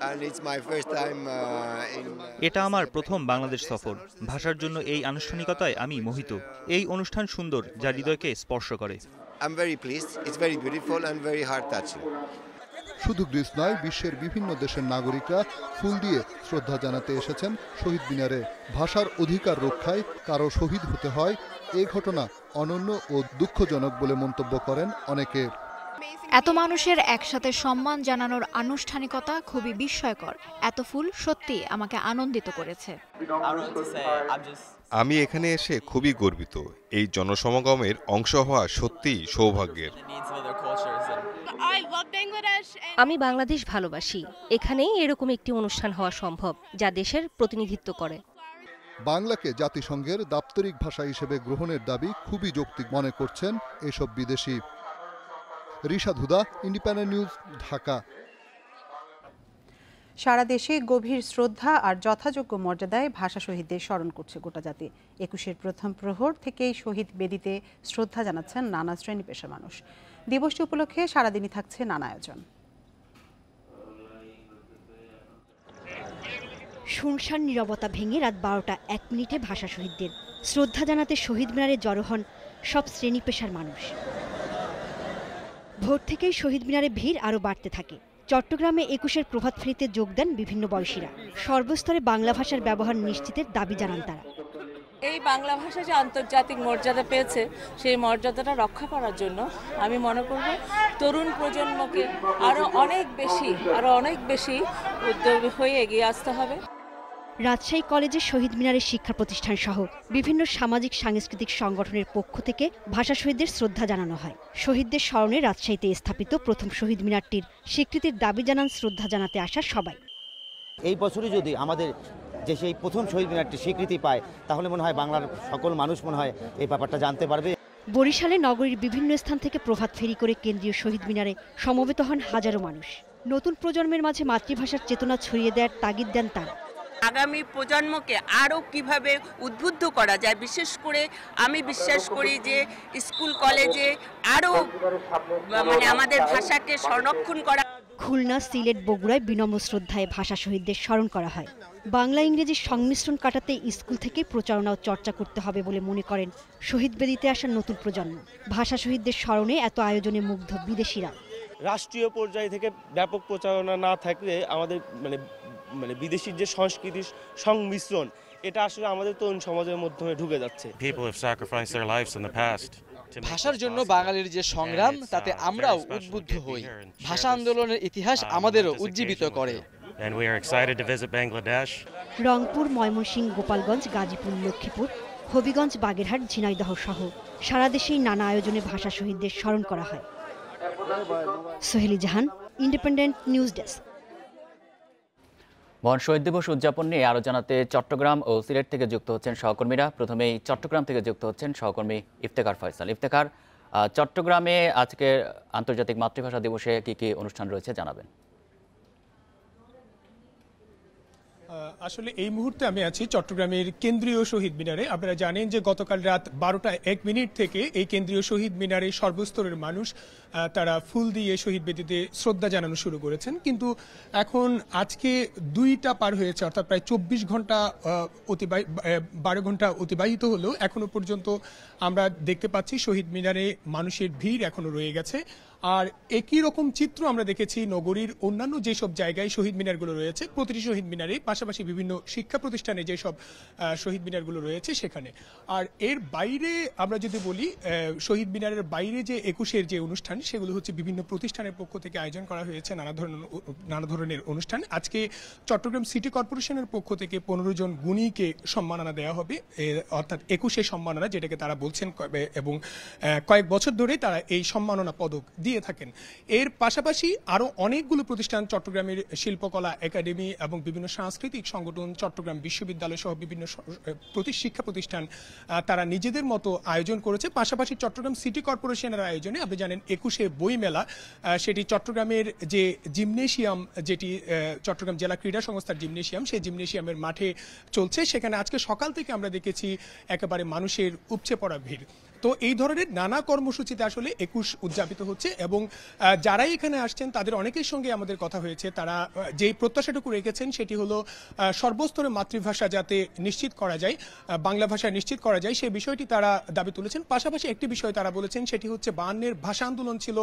And it's my first time uh, এটা আমার প্রথম বাংলাদেশ সফর। ভাষার জন্য এই আনুষ্ঠানিকতায় আমি মোহিত। এই অনুষ্ঠান সুন্দর যা হৃদয়কে স্পর্শ করে। I'm very pleased. It's very beautiful and very heart শুধু গ্রিস নয় বিশ্বের বিভিন্ন দেশের নাগরিকরা ফুল দিয়ে শ্রদ্ধা জানাতে এসেছেন শহীদ মিনারে। ভাষার অধিকার রক্ষায় কারও শহীদ হতে হয় এ ঘটনা অনন্য ও দুঃখজনক বলে মন্তব্য করেন অনেকে। এত মানুষের একসাথে সম্মান জানানোর আনুষ্ঠানিকতা খুবই বিস্ময়কর। এত ফুল সত্যি আমাকে আনন্দিত করেছে। আমি এখানে এসে খুবই গর্বিত। এই জনসমাগমের অংশ হওয়া সত্যিই সৌভাগ্যের। আমি বাংলাদেশ ভালোবাসি। এখানেই এরকম একটি অনুষ্ঠান হওয়া সম্ভব যা দেশের প্রতিনিধিত্ব করে। বাংলাকে জাতিসংঘের দাপ্তরিক ভাষা হিসেবে গ্রহণের দাবি খুবই যৌক্তিক মনে করছেন এসব বিদেশি। Rishad Huda independent news Dhaka. সারা দেশে গভীর শ্রদ্ধা আর যথাযোগ্য মর্যাদায় ভাষা শহীদদের স্মরণ করছে গোটা জাতি। একুশের প্রথম প্রহর থেকেই শহীদ বেদিতে শ্রদ্ধা জানাচ্ছেন নানা শ্রেণি পেশা মানুষ। দিবসটি উপলক্ষে সারাদিনই থাকছে নানা আয়োজন। শুনশান নীরবতা ভেঙে রাত বারোটা এক মিনিটে ভাষা শহীদদের শ্রদ্ধা জানাতে শহীদ মিনারে জড়ো হন সব শ্রেণি পেশার মানুষ। ভোর থেকেই শহীদ মিনারে ভিড় আরও বাড়তে থাকে। চট্টগ্রামে একুশের প্রভাত ফেরিতে যোগ দেন বিভিন্ন বয়সীরা। সর্বস্তরে বাংলা ভাষার ব্যবহার নিশ্চিতের দাবি জানান তারা। এই বাংলা ভাষা যে আন্তর্জাতিক মর্যাদা পেয়েছে, সেই মর্যাদাটা রক্ষা করার জন্য আমি মনে করব তরুণ প্রজন্মকে আরও অনেক বেশি, আরও অনেক বেশি উদ্যোগী হয়ে এগিয়ে আসতে হবে। রাজশাহী কলেজের শহীদ মিনারের শিক্ষা প্রতিষ্ঠান সহ বিভিন্ন সামাজিক সাংস্কৃতিক সংগঠনের পক্ষ থেকে ভাষা শহীদদের শ্রদ্ধা জানানো হয়। শহীদদের স্মরণে রাজশাহীতে স্থাপিত প্রথম শহীদ মিনারটির স্বীকৃতির দাবি জানান শ্রদ্ধা জানাতে আসা সবাই। এই বছরই যদি আমাদের যে সেই প্রথম শহীদ মিনারটি স্বীকৃতি পায় তাহলে মনে হয় বাংলার সকল মানুষ মনে হয় এই ব্যাপারটা জানতে পারবে। বরিশালে নগরীর বিভিন্ন স্থান থেকে প্রভাত ফেরি করে কেন্দ্রীয় শহীদ মিনারে সমবেত হন হাজারো মানুষ। নতুন প্রজন্মের মাঝে মাতৃভাষার চেতনা ছড়িয়ে দেওয়ার তাগিদ দেন তারা। আগামী প্রজন্মকে আরও কীভাবে উদ্বুদ্ধ করা যায় বিশেষ করে আমি বিশ্বাস করি যে স্কুল কলেজে আরও মানে আমাদের ভাষাকে সংরক্ষণ করা খুলনা সিলেট বগুড়ায় বিনম্র শ্রদ্ধায় ভাষা শহীদদের স্মরণ করা হয়। বাংলা ইংরেজির সংমিশ্রণ কাটাতে স্কুল থেকে প্রচারণা ও চর্চা করতে হবে বলে মনে করেন শহীদ বেদিতে আসা নতুন প্রজন্ম। ভাষা শহীদদের স্মরণে এত আয়োজনে মুগ্ধ বিদেশিরা। রাষ্ট্রীয় পর্যায়ে থেকে ব্যাপক প্রচারণা না থাকলে আমাদের মানে মানে বিদেশির যে সংস্কৃতির সংমিশ্রণ এটা আসলে আমাদের তরুণ সমাজের মাধ্যমে ঢুকে যাচ্ছে. ভাষার জন্য বাঙালির যে সংগ্রাম তাতে আমরাও উদ্বুদ্ধ হই। ভাষা আন্দোলনের ইতিহাস আমাদেরও উজ্জীবিত করে. রংপুর ময়মনসিংহ গোপালগঞ্জ গাজীপুর লক্ষ্মীপুর হবিগঞ্জ বাগেরহাট ঝিনাইদহ সহ সারা দেশেই নানা আয়োজনে ভাষা শহীদদের স্মরণ করা হয়। Soheli Jahan independent news desk মহান শহীদ দিবস উদযাপন নিয়ে আরও জানাতে চট্টগ্রাম ও সিলেট থেকে যুক্ত হচ্ছেন সহকর্মীরা। প্রথমেই চট্টগ্রাম থেকে যুক্ত হচ্ছেন সহকর্মী ইফতেকার ফয়সাল। ইফতেকার চট্টগ্রামে আজকে আন্তর্জাতিক মাতৃভাষা দিবসে কি কি অনুষ্ঠান রয়েছে জানাবেন? আসলে এই মুহূর্তে আমি আছি চট্টগ্রামের কেন্দ্রীয় শহীদ মিনারে। আপনারা জানেন যে গতকাল রাত বারোটা এক মিনিট থেকে এই কেন্দ্রীয় শহীদ মিনারে সর্বস্তরের মানুষ তারা ফুল দিয়ে শহীদ বেদিতে শ্রদ্ধা জানানো শুরু করেছেন। কিন্তু এখন আজকে দুইটা পার হয়েছে অর্থাৎ প্রায় চব্বিশ ঘণ্টা আহ, অতিবাহি আহ, বারো ঘণ্টা অতিবাহিত হলেও এখনও পর্যন্ত আমরা দেখতে পাচ্ছি শহীদ মিনারে মানুষের ভিড় এখনও রয়ে গেছে। আর একই রকম চিত্র আমরা দেখেছি নগরীর অন্যান্য যেসব জায়গায় শহীদ মিনারগুলো রয়েছে। প্রতিটি শহীদ মিনারে পাশাপাশি বিভিন্ন শিক্ষা প্রতিষ্ঠানে যেসব শহীদ মিনারগুলো রয়েছে সেখানে। আর এর বাইরে আমরা যদি বলি শহীদ মিনারের বাইরে যে একুশের যে অনুষ্ঠান, সেগুলো হচ্ছে বিভিন্ন প্রতিষ্ঠানের পক্ষ থেকে আয়োজন করা হয়েছে নানা ধরনের নানা ধরনের অনুষ্ঠান। আজকে চট্টগ্রাম সিটি কর্পোরেশনের পক্ষ থেকে পনেরো জন গুণীকে সম্মাননা দেওয়া হবে। অর্থাৎ একুশে সম্মাননা, যেটাকে তারা বলছেন এবং কয়েক বছর ধরে তারা এই সম্মাননা পদক দিয়ে থাকেন। এর পাশাপাশি আরও অনেকগুলো প্রতিষ্ঠান চট্টগ্রামের শিল্পকলা একাডেমি এবং বিভিন্ন সাংস্কৃতিক সংগঠন চট্টগ্রাম বিশ্ববিদ্যালয় সহ বিভিন্ন শিক্ষা প্রতিষ্ঠান তারা নিজেদের মতো আয়োজন করেছে। পাশাপাশি চট্টগ্রাম সিটি কর্পোরেশনের আয়োজনে আপনি জানেন একুশে বই মেলা আহ, সেটি চট্টগ্রামের যে জিমনেশিয়াম যেটি চট্টগ্রাম জেলা ক্রীড়া সংস্থার জিমনেশিয়াম সেই জিমনেশিয়ামের মাঠে চলছে। সেখানে আজকে সকাল থেকে আমরা দেখেছি একেবারে মানুষের উপচে পড়া ভিড়। তো এই ধরনের নানা কর্মসূচিতে আসলে একুশ উদযাপিত হচ্ছে এবং যারাই এখানে আসছেন তাদের অনেকের সঙ্গে আমাদের কথা হয়েছে। তারা যেই প্রত্যাশাটুকু রেখেছেন সেটি হলো সর্বস্তরে মাতৃভাষা যাতে নিশ্চিত করা যায় বাংলা ভাষা নিশ্চিত করা যায়, সেই বিষয়টি তারা দাবি তুলেছেন। পাশাপাশি একটি বিষয় তারা বলেছেন, সেটি হচ্ছে বায়ান্নের ভাষা আন্দোলন ছিল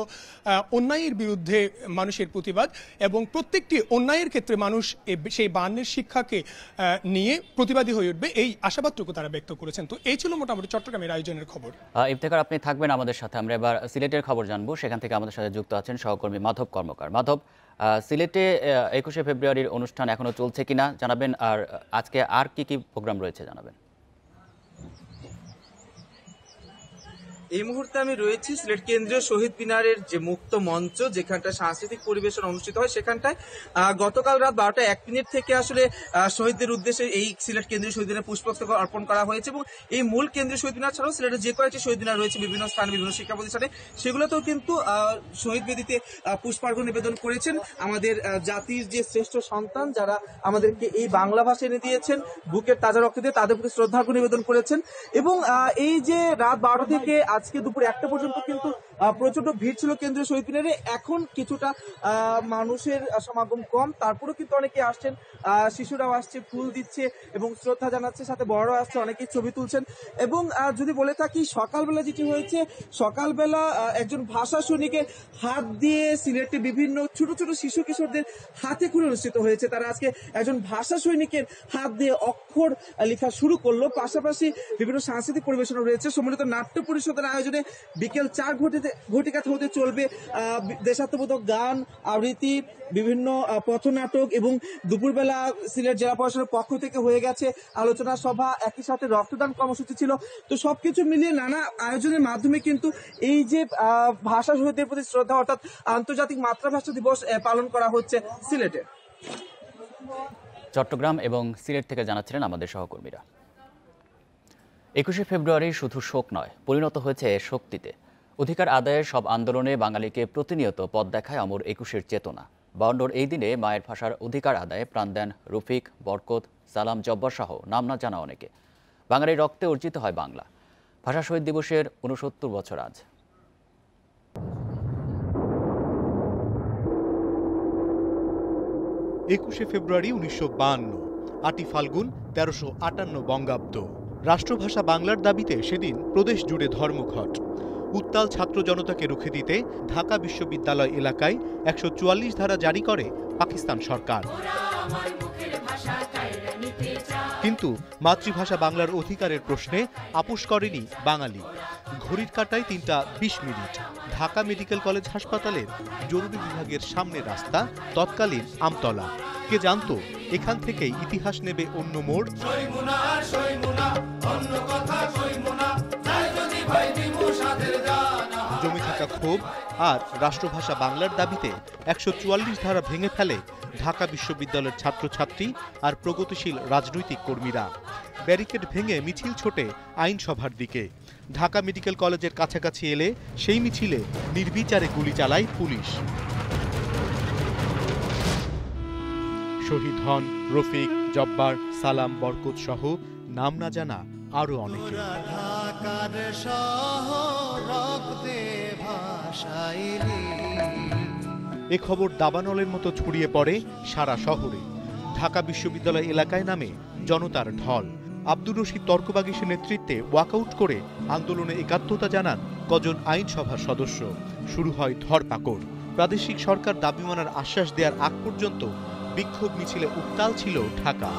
অন্যায়ের বিরুদ্ধে মানুষের প্রতিবাদ এবং প্রত্যেকটি অন্যায়ের ক্ষেত্রে মানুষ সেই বায়ান্নের শিক্ষাকে নিয়ে প্রতিবাদী হয়ে উঠবে। এই আশাবাদটুকু তারা ব্যক্ত করেছেন। তো এই ছিল মোটামুটি চট্টগ্রামের আয়োজনের খবর। ইফতেখার, আপনি থাকবেন আমাদের সাথে। আমরা এবার সিলেটের খবর জানব। সেখান থেকে আমাদের সাথে যুক্ত আছেন সহকর্মী মাধব কর্মকার। মাধব সিলেটে একুশে ফেব্রুয়ারির অনুষ্ঠান এখনও চলছে কিনা জানাবেন, আর আজকে আর কি কি প্রোগ্রাম রয়েছে জানাবেন? এই মুহূর্তে আমি রয়েছি সিলেট কেন্দ্রীয় শহীদ মিনারের যে মুক্ত মঞ্চ যেখানটা সাংস্কৃতিক পরিবেশন অনুষ্ঠিত হয়, সেখানটায় গতকাল রাত বারোটা এক মিনিট থেকে আসলে শহীদদের উদ্দেশ্যে এই সিলেট কেন্দ্রীয় শহীদ মিনারে পুষ্পস্তক অর্পণ করা হয়েছে এবং এই মূল কেন্দ্রীয় শহীদ মিনার ছাড়াও সিলেটের যে কয়েকটি শহীদ মিনার রয়েছে, বিভিন্ন স্থানে, বিভিন্ন শিক্ষা প্রতিষ্ঠানে, সেগুলোতেও কিন্তু শহীদ বেদিতে পুষ্পার্ঘ নিবেদন করেছেন। আমাদের জাতির যে শ্রেষ্ঠ সন্তান, যারা আমাদেরকে এই বাংলা ভাষা এনে দিয়েছেন, বুকের তাজা রক্ত দিয়ে তাদের প্রতি শ্রদ্ধার্ঘ্য নিবেদন করেছেন। এবং এই যে রাত বারোটা থেকে আজকে দুপুর একটা পর্যন্ত কিন্তু প্রচণ্ড ভিড় ছিল কেন্দ্রীয় শহীদ মিনারে। এখন কিছুটা মানুষের সমাগম কম। তারপরেও কিন্তু অনেকে আসছেন শিশুরাও আসছে, ফুল দিচ্ছে এবং শ্রদ্ধা জানাচ্ছে, সাথে বড়রাও আসছে, অনেকেই ছবি তুলছেন। এবং যদি বলে থাকি, সকালবেলা যেটি হয়েছে, সকালবেলা একজন ভাষা সৈনিকের হাত দিয়ে সিলেটে বিভিন্ন ছোট ছোট শিশু কিশোরদের হাতে খুলে অনুষ্ঠিত হয়েছে। তারা আজকে একজন ভাষা সৈনিকের হাত দিয়ে অক্ষর লেখা শুরু করল। পাশাপাশি বিভিন্ন সাংস্কৃতিক পরিবেশনা রয়েছে। সম্মিলিত নাট্য পরিষদের আয়োজনে বিকেল চার ঘটিতে ঘটিকাতে হতে চলবে দেশাত্মবোধক গান, আবৃত্তি, বিভিন্ন পথনাটক এবং দুপুরবেলা সিলেট জেলা প্রশাসনের পক্ষ থেকে হয়ে গেছে আলোচনা সভা। একই সাথে রক্তদান কর্মসূচি ছিল। তো সবকিছু মিলিয়ে নানা আয়োজনের মাধ্যমে কিন্তু এই যে ভাষা শহীদদের প্রতি শ্রদ্ধা, অর্থাৎ আন্তর্জাতিক মাতৃভাষা দিবস পালন করা হচ্ছে সিলেটে। চট্টগ্রাম এবং সিলেট থেকে জানাচ্ছিলেন আমাদের সহকর্মীরা। একুশে ফেব্রুয়ারি শুধু শোক নয়, পরিণত হয়েছে শক্তিতে। অধিকার আদায়ের সব আন্দোলনে বাঙালিকে প্রতিনিয়ত পথ দেখায় অমর একুশের চেতনা। বাউন্ডর এই দিনে মায়ের ভাষার অধিকার আদায়ে প্রাণ দেন রফিক, বরকত, সালাম জব্বর সহ নাম না জানা অনেকে। বাঙালির রক্তে অর্জিত হয় বাংলা। ভাষা শহীদ দিবসের উনসত্তর বছর আজ। একুশে ফেব্রুয়ারি উনিশশো বাহান্ন আটই ফাল্গুন, তেরোশো আটান্ন বঙ্গাব্দ। রাষ্ট্রভাষা বাংলার দাবিতে সেদিন প্রদেশ জুড়ে ধর্মঘট। উত্তাল ছাত্র জনতাকে রুখে দিতে ঢাকা বিশ্ববিদ্যালয় এলাকায় একশো চুয়াল্লিশ ধারা জারি করে পাকিস্তান সরকার। কিন্তু মাতৃভাষা বাংলার অধিকারের প্রশ্নে আপোষ করেনি বাঙালি। ঘড়ির কাটায় তিনটা বিশ মিনিট। ঢাকা মেডিকেল কলেজ হাসপাতালের জরুরি বিভাগের সামনে রাস্তা, তৎকালীন আমতলা। কে জানতো, এখান থেকেই ইতিহাস নেবে অন্য মোড়। থাকা ক্ষোভ আর রাষ্ট্রভাষা বাংলার দাবিতে একশো চুয়াল্লিশ ধারা ভেঙে ফেলে ঢাকা বিশ্ববিদ্যালয়ের ছাত্রছাত্রী আর প্রগতিশীল রাজনৈতিক কর্মীরা। ব্যারিকেড ভেঙে মিছিল ছোটে আইনসভার দিকে। ঢাকা মেডিকেল কলেজের কাছাকাছি এলে সেই মিছিলে নির্বিচারে গুলি চালায় পুলিশ। শহীদ হন রফিক, জব্বার, সালাম, বরকত সহ নাম না জানা আরও অনেকে। ঢাকার এ খবর দাবানলের মতো ছড়িয়ে পড়ে সারা শহরে। ঢাকা বিশ্ববিদ্যালয় এলাকায় নামে জনতার ঢল। আব্দুর রশিদ তর্কবাগিসের নেতৃত্বে ওয়াকআউট করে আন্দোলনে একাত্মতা জানান কজন আইনসভার সদস্য। শুরু হয় ধরপাকড়। প্রাদেশিক সরকার দাবি মানার আশ্বাস দেওয়ার আগ পর্যন্ত বিক্ষোভ মিছিলে উত্তাল ছিল ঢাকা।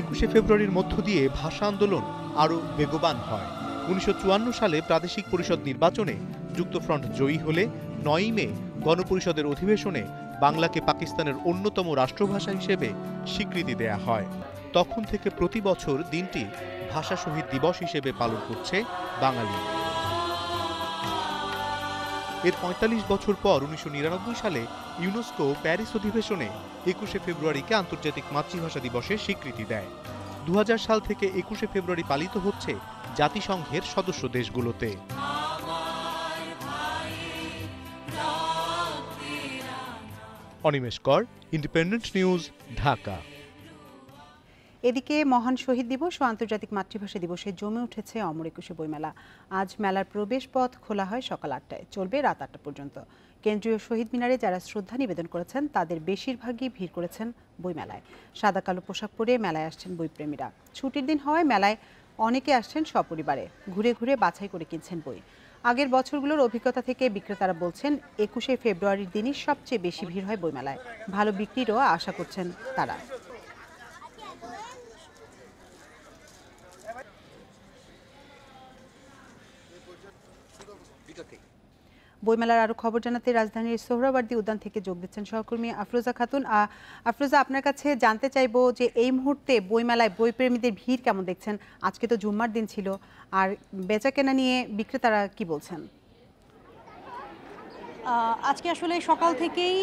একুশে ফেব্রুয়ারির মধ্য দিয়ে ভাষা আন্দোলন আরও বেগবান হয়। উনিশশো চুয়ান্ন সালে প্রাদেশিক পরিষদ নির্বাচনে যুক্তফ্রন্ট জয়ী হলে নয়ই মে গণপরিষদের অধিবেশনে বাংলাকে পাকিস্তানের অন্যতম রাষ্ট্রভাষা হিসেবে স্বীকৃতি দেয়া হয়। তখন থেকে প্রতি বছর দিনটি ভাষা শহীদ দিবস হিসেবে পালন করছে বাঙালি। এর পঁয়তাল্লিশ বছর পর উনিশশো নিরানব্বই সালে ইউনেস্কো প্যারিস অধিবেশনে একুশে ফেব্রুয়ারিকে আন্তর্জাতিক মাতৃভাষা দিবসের স্বীকৃতি দেয়। দু হাজার সাল থেকে একুশে ফেব্রুয়ারি পালিত হচ্ছে জাতিসংঘের সদস্য দেশগুলোতে। অনিমেষ কর, ইন্ডিপেন্ডেন্ট নিউজ, ঢাকা। এদিকে মহান শহীদ দিবস ও আন্তর্জাতিক মাতৃভাষা দিবসে জমে উঠেছে অমর একুশে বইমেলা। আজ মেলার প্রবেশ পথ খোলা হয় সকাল আটটায়। চলবে রাত আটটা পর্যন্ত। কেন্দ্রীয় শহীদ মিনারে যারা শ্রদ্ধা নিবেদন করেছেন, তাদের বেশিরভাগই ভিড় করেছেন বইমেলায়। সাদা কালো পোশাক পরে মেলায় আসছেন বইপ্রেমীরা। ছুটির দিন হওয়ায় মেলায় অনেকে আসছেন সপরিবারে। ঘুরে ঘুরে বাছাই করে কিনছেন বই। আগের বছরগুলোর অভিজ্ঞতা থেকে বিক্রেতারা বলছেন, একুশে ফেব্রুয়ারির দিনই সবচেয়ে বেশি ভিড় হয় বইমেলায়। ভালো বিক্রিরও আশা করছেন তারা। বইমেলার আরও খবর জানাতে রাজধানীর সোহরাবার্দি উদ্যান থেকে যোগ দিচ্ছেন সহকর্মী আফরোজা খাতুন। আফরোজা, আপনার কাছে জানতে চাইব যে এই মুহূর্তে বইমেলায় বইপ্রেমীদের ভিড় কেমন দেখছেন? আজকে তো জুম্মার দিন ছিল। আর বেচা কেনা নিয়ে বিক্রেতারা কি বলছেন? আজকে আসলে সকাল থেকেই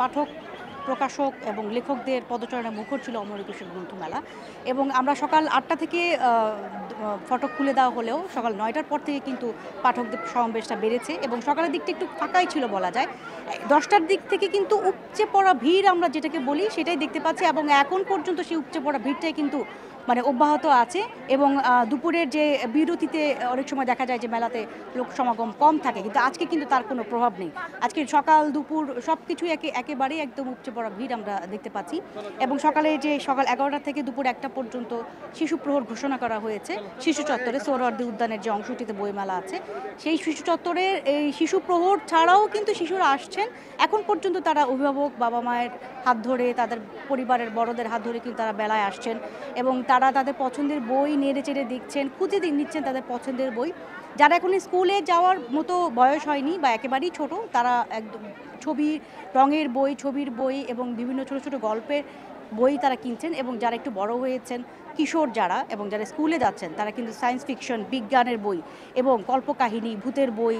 পাঠক প্রকাশক এবং লেখকদের পদচারণে মুখর ছিল অমর একুশের গ্রন্থমেলা। এবং আমরা সকাল আটটা থেকে ফটক খুলে দেওয়া হলেও সকাল নয়টার পর থেকে কিন্তু পাঠকদের সমাবেশটা বেড়েছে এবং সকালের দিকটা একটু ফাঁকাই ছিল বলা যায়। দশটার দিক থেকে কিন্তু উপচে পড়া ভিড় আমরা যেটাকে বলি সেটাই দেখতে পাচ্ছি এবং এখন পর্যন্ত সেই উপচে পড়া ভিড়টাই কিন্তু মানে অব্যাহত আছে এবং দুপুরের যে বিরতিতে অনেক সময় দেখা যায় যে মেলাতে লোক সমাগম কম থাকে, কিন্তু আজকে কিন্তু তার কোনো প্রভাব নেই। আজকে সকাল, দুপুর সব কিছুই একে, একেবারেই একদম উপচে পড়া ভিড় আমরা দেখতে পাচ্ছি এবং সকালে যে সকাল এগারোটা থেকে দুপুর একটা পর্যন্ত শিশু প্রহর ঘোষণা করা হয়েছে। শিশু চত্বরে সোহরাওয়ার্দী উদ্যানের যে অংশটিতে বইমেলা আছে, সেই শিশু চত্বরের এই শিশু প্রহর ছাড়াও কিন্তু শিশুরা আসছেন। এখন পর্যন্ত তারা অভিভাবক বাবা মায়ের হাত ধরে, তাদের পরিবারের বড়দের হাত ধরে কিন্তু তারা বেলায় আসছেন এবং তারা তাদের পছন্দের বই নেড়ে চেড়ে দেখছেন, খুঁজে নিচ্ছেন তাদের পছন্দের বই। যারা এখন স্কুলে যাওয়ার মতো বয়স হয়নি বা একেবারেই ছোট, তারা একদম ছবি, রঙের বই, ছবির বই এবং বিভিন্ন ছোট ছোট গল্পের বই তারা কিনছেন এবং যারা একটু বড় হয়েছেন, কিশোর যারা এবং যারা স্কুলে যাচ্ছেন, তারা কিন্তু সায়েন্স ফিকশন, বিজ্ঞানের বই এবং কল্পকাহিনী, ভূতের বই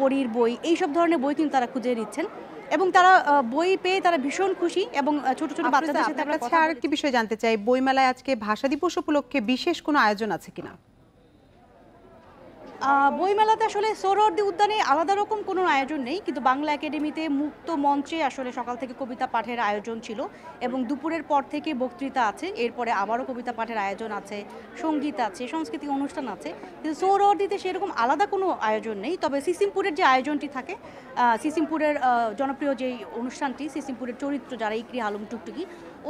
পরীর বই, এইসব ধরনের বই কিন্তু তারা খুঁজে নিচ্ছেন। এবং তারা বই পেয়ে তারা ভীষণ খুশি এবং ছোট ছোট বাচ্চাদের সাথে আপনার আমরা আর একটি বিষয় জানতে চাই। বইমেলায় আজকে ভাষা দিবস উপলক্ষে বিশেষ কোনো আয়োজন আছে কিনা? বইমেলাতে আসলে সোহরাওয়ার্দী উদ্যানে আলাদা রকম কোনো আয়োজন নেই, কিন্তু বাংলা একাডেমিতে মুক্ত মঞ্চে আসলে সকাল থেকে কবিতা পাঠের আয়োজন ছিল এবং দুপুরের পর থেকে বক্তৃতা আছে, এরপরে আবারও কবিতা পাঠের আয়োজন আছে, সংগীত আছে, সাংস্কৃতিক অনুষ্ঠান আছে, কিন্তু সোহরাওয়ার্দীতে সেরকম আলাদা কোনো আয়োজন নেই, তবে সিসিমপুরের যে আয়োজনটি থাকে সিসিমপুরের জনপ্রিয় যে অনুষ্ঠানটি, সিসিমপুরের চরিত্র যারা ইকরি আলম টুকটুকি,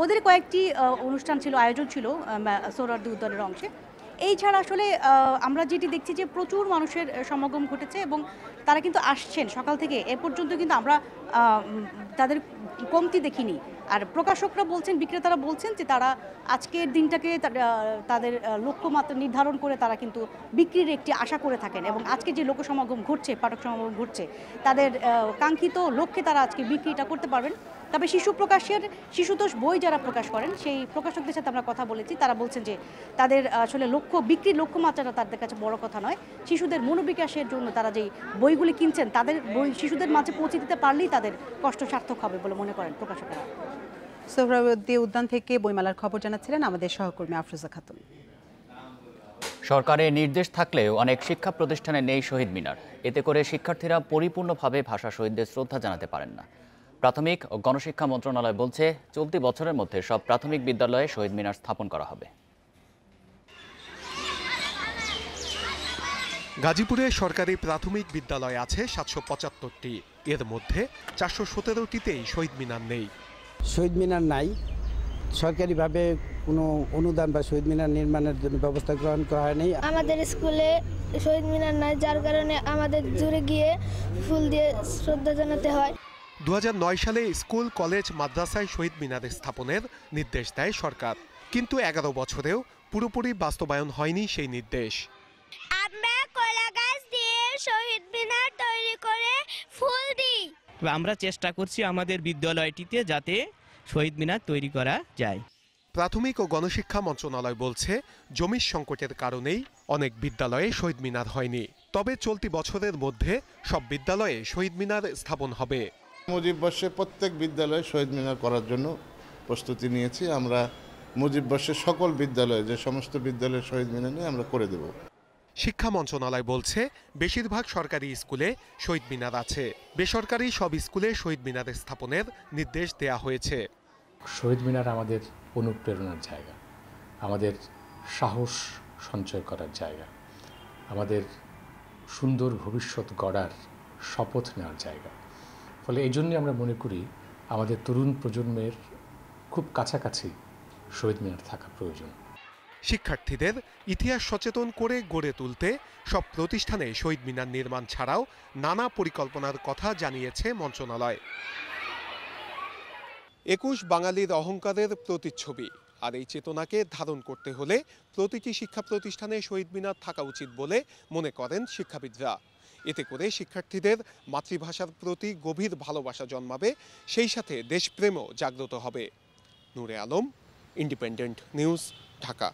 ওদের কয়েকটি অনুষ্ঠান ছিল, আয়োজন ছিল সোহরাওয়ার্দী উদ্যানের অংশে। এই ছাড়া আসলে আমরা যেটি দেখছি যে প্রচুর মানুষের সমাগম ঘটেছে এবং তারা কিন্তু আসছেন সকাল থেকে। এ পর্যন্ত কিন্তু আমরা তাদের কমতি দেখিনি। আর প্রকাশকরা বলছেন, বিক্রেতারা বলছেন যে তারা আজকের দিনটাকে তাদের লক্ষ্যমাত্রা নির্ধারণ করে তারা কিন্তু বিক্রির একটি আশা করে থাকেন এবং আজকে যে লোকসমাগম ঘটছে, পাঠক সমাগম ঘটছে, তাদের কাঙ্ক্ষিত লক্ষ্যে তারা আজকে বিক্রিটা করতে পারবেন। তবে শিশু প্রকাশের শিশুতোষ বই যারা প্রকাশ করেন সেই প্রকাশকদের সাথে আমরা কথা বলেছি। তারা বলছেন যে তাদের আসলে লক্ষ্য বিক্রির লক্ষ্যমাত্রাটা তাদের কাছে বড় কথা নয়। শিশুদের মনোবিকাশের জন্য তারা যেই বইগুলি কিনছেন তাদের বই শিশুদের মাঝে পৌঁছে দিতে পারলেই তাদের কষ্ট সার্থক হবে বলে মনে করেন প্রকাশকরা। সোহরাওয়ার্দী উদ্যান থেকে বইমেলার খবর জানাচ্ছিলেন আমাদের সহকর্মী আফরোজা খাতুন। সরকারের নির্দেশ থাকলেও অনেক শিক্ষা প্রতিষ্ঠানে নেই শহীদ মিনার। এতে করে শিক্ষার্থীরা পরিপূর্ণভাবে ভাষা শহীদদের শ্রদ্ধা জানাতে পারেন না। প্রাথমিক ও গণশিক্ষা মন্ত্রণালয় বলছে চলতি বছরের মধ্যে সব প্রাথমিক বিদ্যালয়ে শহীদ মিনার স্থাপন করা হবে। গাজীপুরে সরকারি প্রাথমিক বিদ্যালয় আছে সাতশো পঁচাত্তরটি। এর মধ্যে চারশো সতেরোটিতেই শহীদ মিনার নেই। শহীদ মিনার নাই। সরকারিভাবে কোনো অনুদান বা শহীদ মিনার নির্মাণের জন্য ব্যবস্থা গ্রহণ করা হয়নি। আমাদের স্কুলে শহীদ মিনার নাই যার কারণে আমাদের দূরে গিয়ে ফুল দিয়ে শ্রদ্ধা জানাতে হয়। দু হাজার নয় সালে স্কুল কলেজ মাদ্রাসায় শহীদ মিনার স্থাপনের নির্দেশ দেয় সরকার। কিন্তু এগারো বছরেও পুরোপুরি বাস্তবায়ন হয়নি সেই নির্দেশ। আমরা কলা গাছ দিয়ে শহীদ মিনার তৈরি করে ফুল দিই। আমরা চেষ্টা করছি আমাদের বিদ্যালয়টিতে যাতে শহীদ মিনার তৈরি করা যায়। প্রাথমিক ও গণশিক্ষা মন্ত্রণালয় বলছে জমির সংকটের কারণেই অনেক বিদ্যালয়ে শহীদ মিনার হয়নি। তবে চলতি বছরের মধ্যে সব বিদ্যালয়ে শহীদ মিনার স্থাপন হবে। মুজিব বর্ষে প্রত্যেক বিদ্যালয়ে শহীদ মিনার করার জন্য প্রস্তুতি নিয়েছি। আমরা মুজিব বর্ষের সকল বিদ্যালয়ে যে সমস্ত বিদ্যালয়ে শহীদ মিনার নিয়ে আমরা করে দেব। শিক্ষা মন্ত্রণালয় বলছে বেশিরভাগ সরকারি স্কুলে শহীদ মিনার আছে। বেসরকারি সব স্কুলে শহীদ মিনার স্থাপনের নির্দেশ দেয়া হয়েছে। শহীদ মিনার আমাদের অনুপ্রেরণার জায়গা। আমাদের সাহস সঞ্চয় করার জায়গা। আমাদের সুন্দর ভবিষ্যৎ গড়ার শপথ নেওয়ার জায়গা। ফলে এই জন্যই আমরা মনে করি আমাদের তরুণ প্রজন্মের খুব কাছাকাছি শহীদ মিনার থাকা প্রয়োজন। শিক্ষার্থীদের ইতিহাস সচেতন করে গড়ে তুলতে সব প্রতিষ্ঠানে শহীদ মিনার নির্মাণ ছাড়াও নানা পরিকল্পনার কথা জানিয়েছে মন্ত্রণালয়। একুশ বাঙালির অহংকারের প্রতিচ্ছবি আর এই চেতনাকে ধারণ করতে হলে প্রতিটি শিক্ষা প্রতিষ্ঠানে শহীদ মিনার থাকা উচিত বলে মনে করেন শিক্ষাবিদরা। এতে করে শিক্ষার্থীদের মাতৃভাষার প্রতি গভীর ভালোবাসা জন্মাবে, সেই সাথে দেশপ্রেমও জাগ্রত হবে। Nure Alam independent news Dhaka.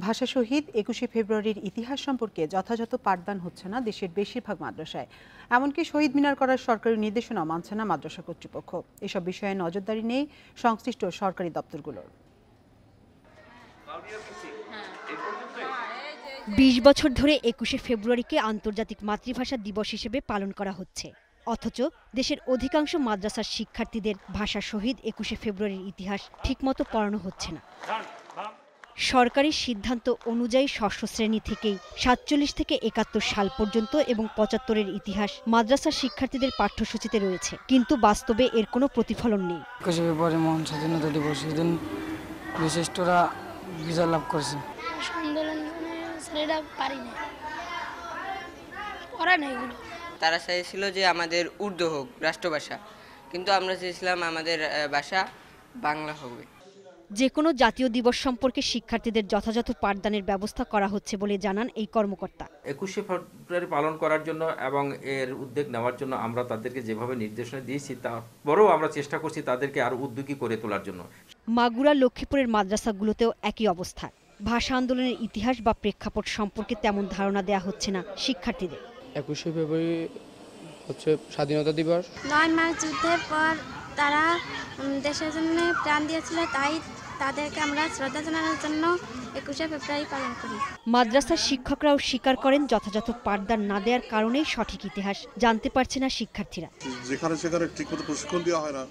ভাষা শহীদ, একুশে ফেব্রুয়ারির ইতিহাস সম্পর্কে যথাযথ পাঠদান হচ্ছে না দেশের বেশিরভাগ মাদ্রাসায়। এমনকি শহীদ মিনার করার সরকারি নির্দেশনা মানছে না মাদ্রাসা কর্তৃপক্ষ। এসব বিষয়ে নজরদারি নেই সংশ্লিষ্ট সরকারি দপ্তরগুলোর। বিশ বছর ধরে একুশে ফেব্রুয়ারিকে আন্তর্জাতিক মাতৃভাষা দিবস হিসেবে পালন করা হচ্ছে। অথচ দেশের অধিকাংশ মাদ্রাসার শিক্ষার্থীদের ভাষা শহীদ একুশে ফেব্রুয়ারির ইতিহাস ঠিকমতো পড়ানো হচ্ছে না। সরকারি সিদ্ধান্ত অনুযায়ী ষষ্ঠ শ্রেণি থেকেই সাতচল্লিশ থেকে একাত্তর সাল পর্যন্ত এবং পঁচাত্তরের ইতিহাস মাদ্রাসার শিক্ষার্থীদের পাঠ্যসূচিতে রয়েছে। কিন্তু বাস্তবে এর কোনো প্রতিফলন নেই। একুশে ফেব্রুয়ারি মহান স্বাধীনতা দিবস সেদিন বিশিষ্টরা বিজয় লাভ করেছে। ছেলেরা পারি না পড়া না এগুলো তারা চাইছিল যে আমাদের উর্দু হোক রাষ্ট্রভাষা। কিন্তু আমরা চেয়েছিলাম আমাদের ভাষা বাংলা হবে। যে কোনো জাতীয় দিবস সম্পর্কে শিক্ষার্থীদের যথাযথ পাঠদানের ব্যবস্থা করা হচ্ছে বলে জানান এই কর্মকর্তা। একুশে ফেব্রুয়ারি পালন করার জন্য এবং এর উদ্যোগ নেওয়ার জন্য আমরা তাদেরকে যেভাবে নির্দেশনা দিয়েছি তারপরেও আমরা চেষ্টা করছি তাদেরকে আরও উদ্যোগী করে তোলার জন্য। মাগুরা লক্ষ্মীপুরের মাদ্রাসাগুলোতেও একই অবস্থা। ভাষা আন্দোলনের ইতিহাস বা প্রেক্ষাপট সম্পর্কে তেমন ধারণা দেয়া হচ্ছে না শিক্ষার্থীদের। একুশে ফেব্রুয়ারি হচ্ছে স্বাধীনতা দিবস। নয় মাস যুদ্ধের পর তারা দেশের জন্য প্রাণ দিয়েছিল তাই তাদেরকে আমরা শ্রদ্ধা জানানোর জন্য একুশে ফেব্রুয়ারি পালন করি। মাদ্রাসার শিক্ষকরাও স্বীকার করেন যথাযথ পাঠদান না দেওয়ার কারণেই সঠিক ইতিহাস জানতে পারছে না শিক্ষার্থীরা। যেখানে সেখানে ঠিকমতো প্রশিক্ষণ দেওয়া হয় না।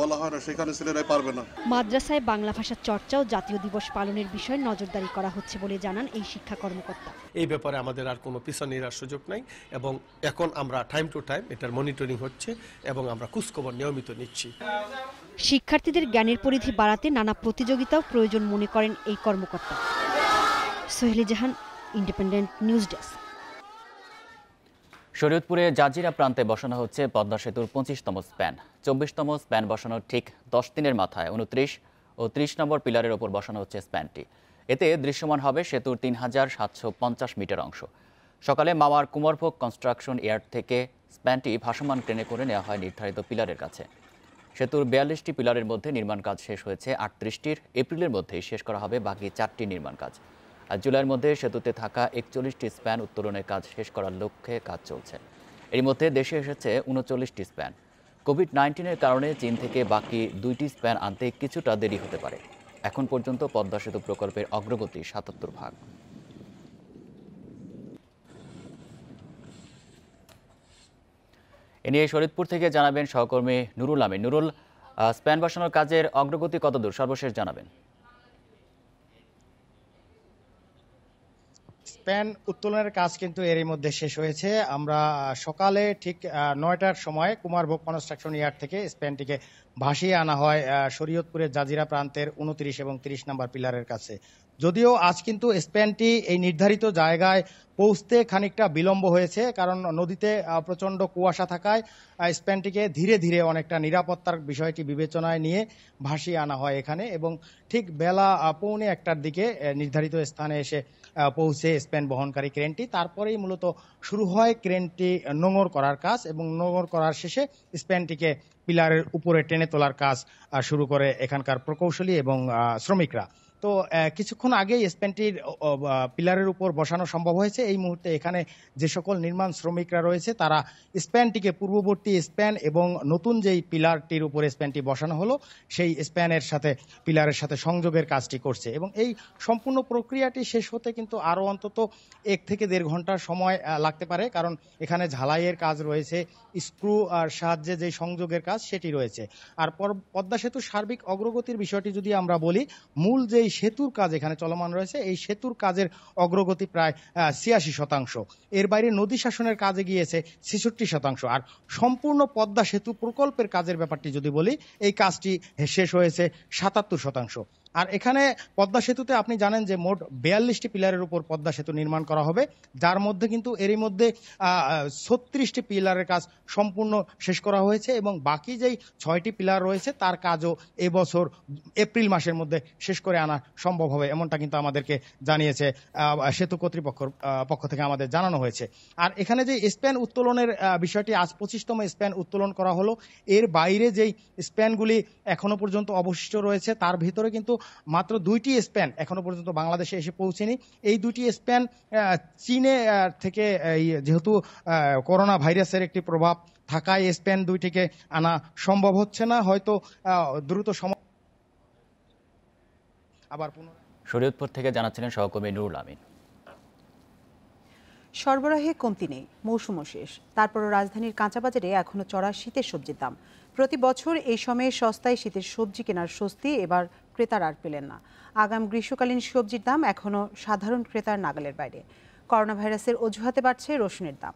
বলা হয় না সেখানে ছেলেরাই পারবে না। মাদ্রাসায় বাংলা ভাষার চর্চা ও জাতীয় দিবস পালনের বিষয়ে নজরদারি করা হচ্ছে বলে জানান এই শিক্ষা কর্মকর্তা। এই ব্যাপারে আমাদের আর কোনো পিছনে নেওয়ার সুযোগ নাই এবং এখন আমরা টাইম টু টাইম এটার মনিটরিং হচ্ছে এবং আমরা খোঁজখবর নিয়মিত নিচ্ছি। শিক্ষার্থীদের জ্ঞানের পরিধি বাড়াতে নানা প্রতিযোগিতাও প্রয়োজন মনে করেন এই কর্মকর্তা। Soheli Jahan independent news desk শরীয়তপুরে Jajira প্রান্তে বসানো হচ্ছে পদ্মা সেতুর পঁচিশতম স্প্যান। চব্বিশতম স্প্যান বসানোর ঠিক দশ দিনের মাথায় উনত্রিশ ও ত্রিশ নম্বর পিলারের ওপর বসানো হচ্ছে স্প্যানটি। এতে দৃশ্যমান হবে সেতুর তিন হাজার সাতশো পঞ্চাশ মিটার অংশ। সকালে মামার কুমারভোগ কনস্ট্রাকশন ইয়ার্ড থেকে স্প্যানটি ভাসমান ট্রেনে করে নেওয়া হয় নির্ধারিত পিলারের কাছে। সেতুর বিয়াল্লিশটি পিলারের মধ্যে নির্মাণ কাজ শেষ হয়েছে, আটত্রিশটির এপ্রিলের মধ্যেই শেষ করা হবে বাকি চারটি নির্মাণ কাজ। আর জুলাইয়ের মধ্যে সেতুতে থাকা একচল্লিশটি স্প্যান উত্তোলনের কাজ শেষ করার লক্ষ্যে কাজ চলছে। এর মধ্যে দেশে এসেছে উনচল্লিশটি স্প্যান। কোভিড নাইন্টিনের কারণে চীন থেকে বাকি দুইটি স্প্যান আনতে কিছুটা দেরি হতে পারে। এখন পর্যন্ত পদ্মা সেতু প্রকল্পের অগ্রগতি সাতাত্তর ভাগ। এ নিয়ে শরীদপুর থেকে জানাবেন সহকর্মী নুরুল আমিন। নুরুল স্প্যান বসানোর কাজের অগ্রগতি কতদূর? সর্বশেষ জানাবেন। স্প্যান উত্তোলনের কাজ কিন্তু এরই মধ্যে শেষ হয়েছে। আমরা সকালে ঠিক নয়টার সময় কুমার ভোগ কনস্ট্রাকশন ইয়ার্ড থেকে স্প্যানটিকে ভাসিয়ে আনা হয় শরীয়তপুরের জাজিরা প্রান্তের উনত্রিশ এবং তিরিশ নাম্বার পিলারের কাছে। যদিও আজ কিন্তু স্প্যানটি এই নির্ধারিত জায়গায় পৌঁছতে খানিকটা বিলম্ব হয়েছে কারণ নদীতে প্রচণ্ড কুয়াশা থাকায় আহ, স্প্যানটিকে ধীরে ধীরে অনেকটা নিরাপত্তার বিষয়টি বিবেচনায় নিয়ে ভাসিয়ে আনা হয় এখানে এবং ঠিক বেলা পৌনে একটার দিকে নির্ধারিত স্থানে এসে পৌঁছে স্প্যান বহনকারী ক্রেনটি। তারপরেই মূলত শুরু হয় ক্রেনটি নোঙর করার কাজ এবং নোঙর করার শেষে স্প্যানটিকে পিলারের উপরে টেনে তোলার কাজ শুরু করে এখানকার প্রকৌশলী এবং শ্রমিকরা। তো কিছুক্ষণ আগেই আহ, পিলারের উপর বসানো সম্ভব হয়েছে। এই মুহূর্তে এখানে যে সকল নির্মাণ শ্রমিকরা রয়েছে তারা স্প্যানটিকে পূর্ববর্তী স্প্যান এবং নতুন যেই পিলারটির উপরে স্প্যানটি বসানো হলো সেই স্প্যানের সাথে পিলারের সাথে সংযোগের কাজটি করছে। এবং এই সম্পূর্ণ প্রক্রিয়াটি শেষ হতে কিন্তু আরও অন্তত এক থেকে দেড় ঘণ্টার সময় লাগতে পারে। কারণ এখানে ঝালাইয়ের কাজ রয়েছে স্ক্রু আর সাহায্যে যে সংযোগের কাজ সেটি রয়েছে। আর পদ্মা সেতুর সার্বিক অগ্রগতির বিষয়টি যদি আমরা বলি মূল যেই সেতুর কাজ এখানে চলমান রয়েছে। এই সেতুর কাজের অগ্রগতি প্রায় ছিয়াশি শতাংশ। এর বাইরে নদী শাসনের কাজে গিয়েছে ছেষট্টি শতাংশ। আর সম্পূর্ণ পদ্মা সেতু প্রকল্পের কাজের ব্যাপারটি যদি বলি, এই কাজটি শেষ হয়েছে সাতাত্তর শতাংশ। আর এখানে পদ্মা সেতুতে আপনি জানেন যে মোট বিয়াল্লিশটি পিলারের উপর পদ্মা সেতু নির্মাণ করা হবে, যার মধ্যে কিন্তু এরই মধ্যে ছত্রিশটি পিলারের কাজ সম্পূর্ণ শেষ করা হয়েছে এবং বাকি যেই ছয়টি পিলার রয়েছে তার কাজও এবছর এপ্রিল মাসের মধ্যে শেষ করে আনা সম্ভব হবে এমনটা কিন্তু আমাদেরকে জানিয়েছে সেতু কর্তৃপক্ষের পক্ষ থেকে আমাদের জানানো হয়েছে। আর এখানে যে স্প্যান উত্তোলনের বিষয়টি আজ পঁচিশতম স্প্যান উত্তোলন করা হলো, এর বাইরে যেই স্প্যানগুলি এখনও পর্যন্ত অবশিষ্ট রয়েছে তার ভিতরে কিন্তু মাত্র দুইটি স্প্যান এখনও পর্যন্ত বাংলাদেশে এসে পৌঁছেনি। এই দুটি স্প্যান চীনে থেকে যেহেতু করোনা ভাইরাসের একটি প্রভাব থাকায় স্প্যান দুইটিকে আনা সম্ভব হচ্ছে না। হয়তো দ্রুত সময় আবার পুনঃ শরীয়তপুর থেকে জানাচ্ছিলেন সহকর্মী নুরুল আমিন। সরবরাহে কমতি নেই মৌসুমও শেষ। তারপরও রাজধানীর কাঁচা বাজারে এখনও চড়া শীতের সবজির দাম। প্রতি বছর এই সময়ে সস্তায় শীতের সবজি কেনার স্বস্তি এবার ক্রেতার আর পেলেন না। আগাম গ্রীষ্মকালীন সবজির দাম এখনও সাধারণ ক্রেতার নাগালের বাইরে। করোনা ভাইরাসের অজুহাতে বাড়ছে রসুনের দাম।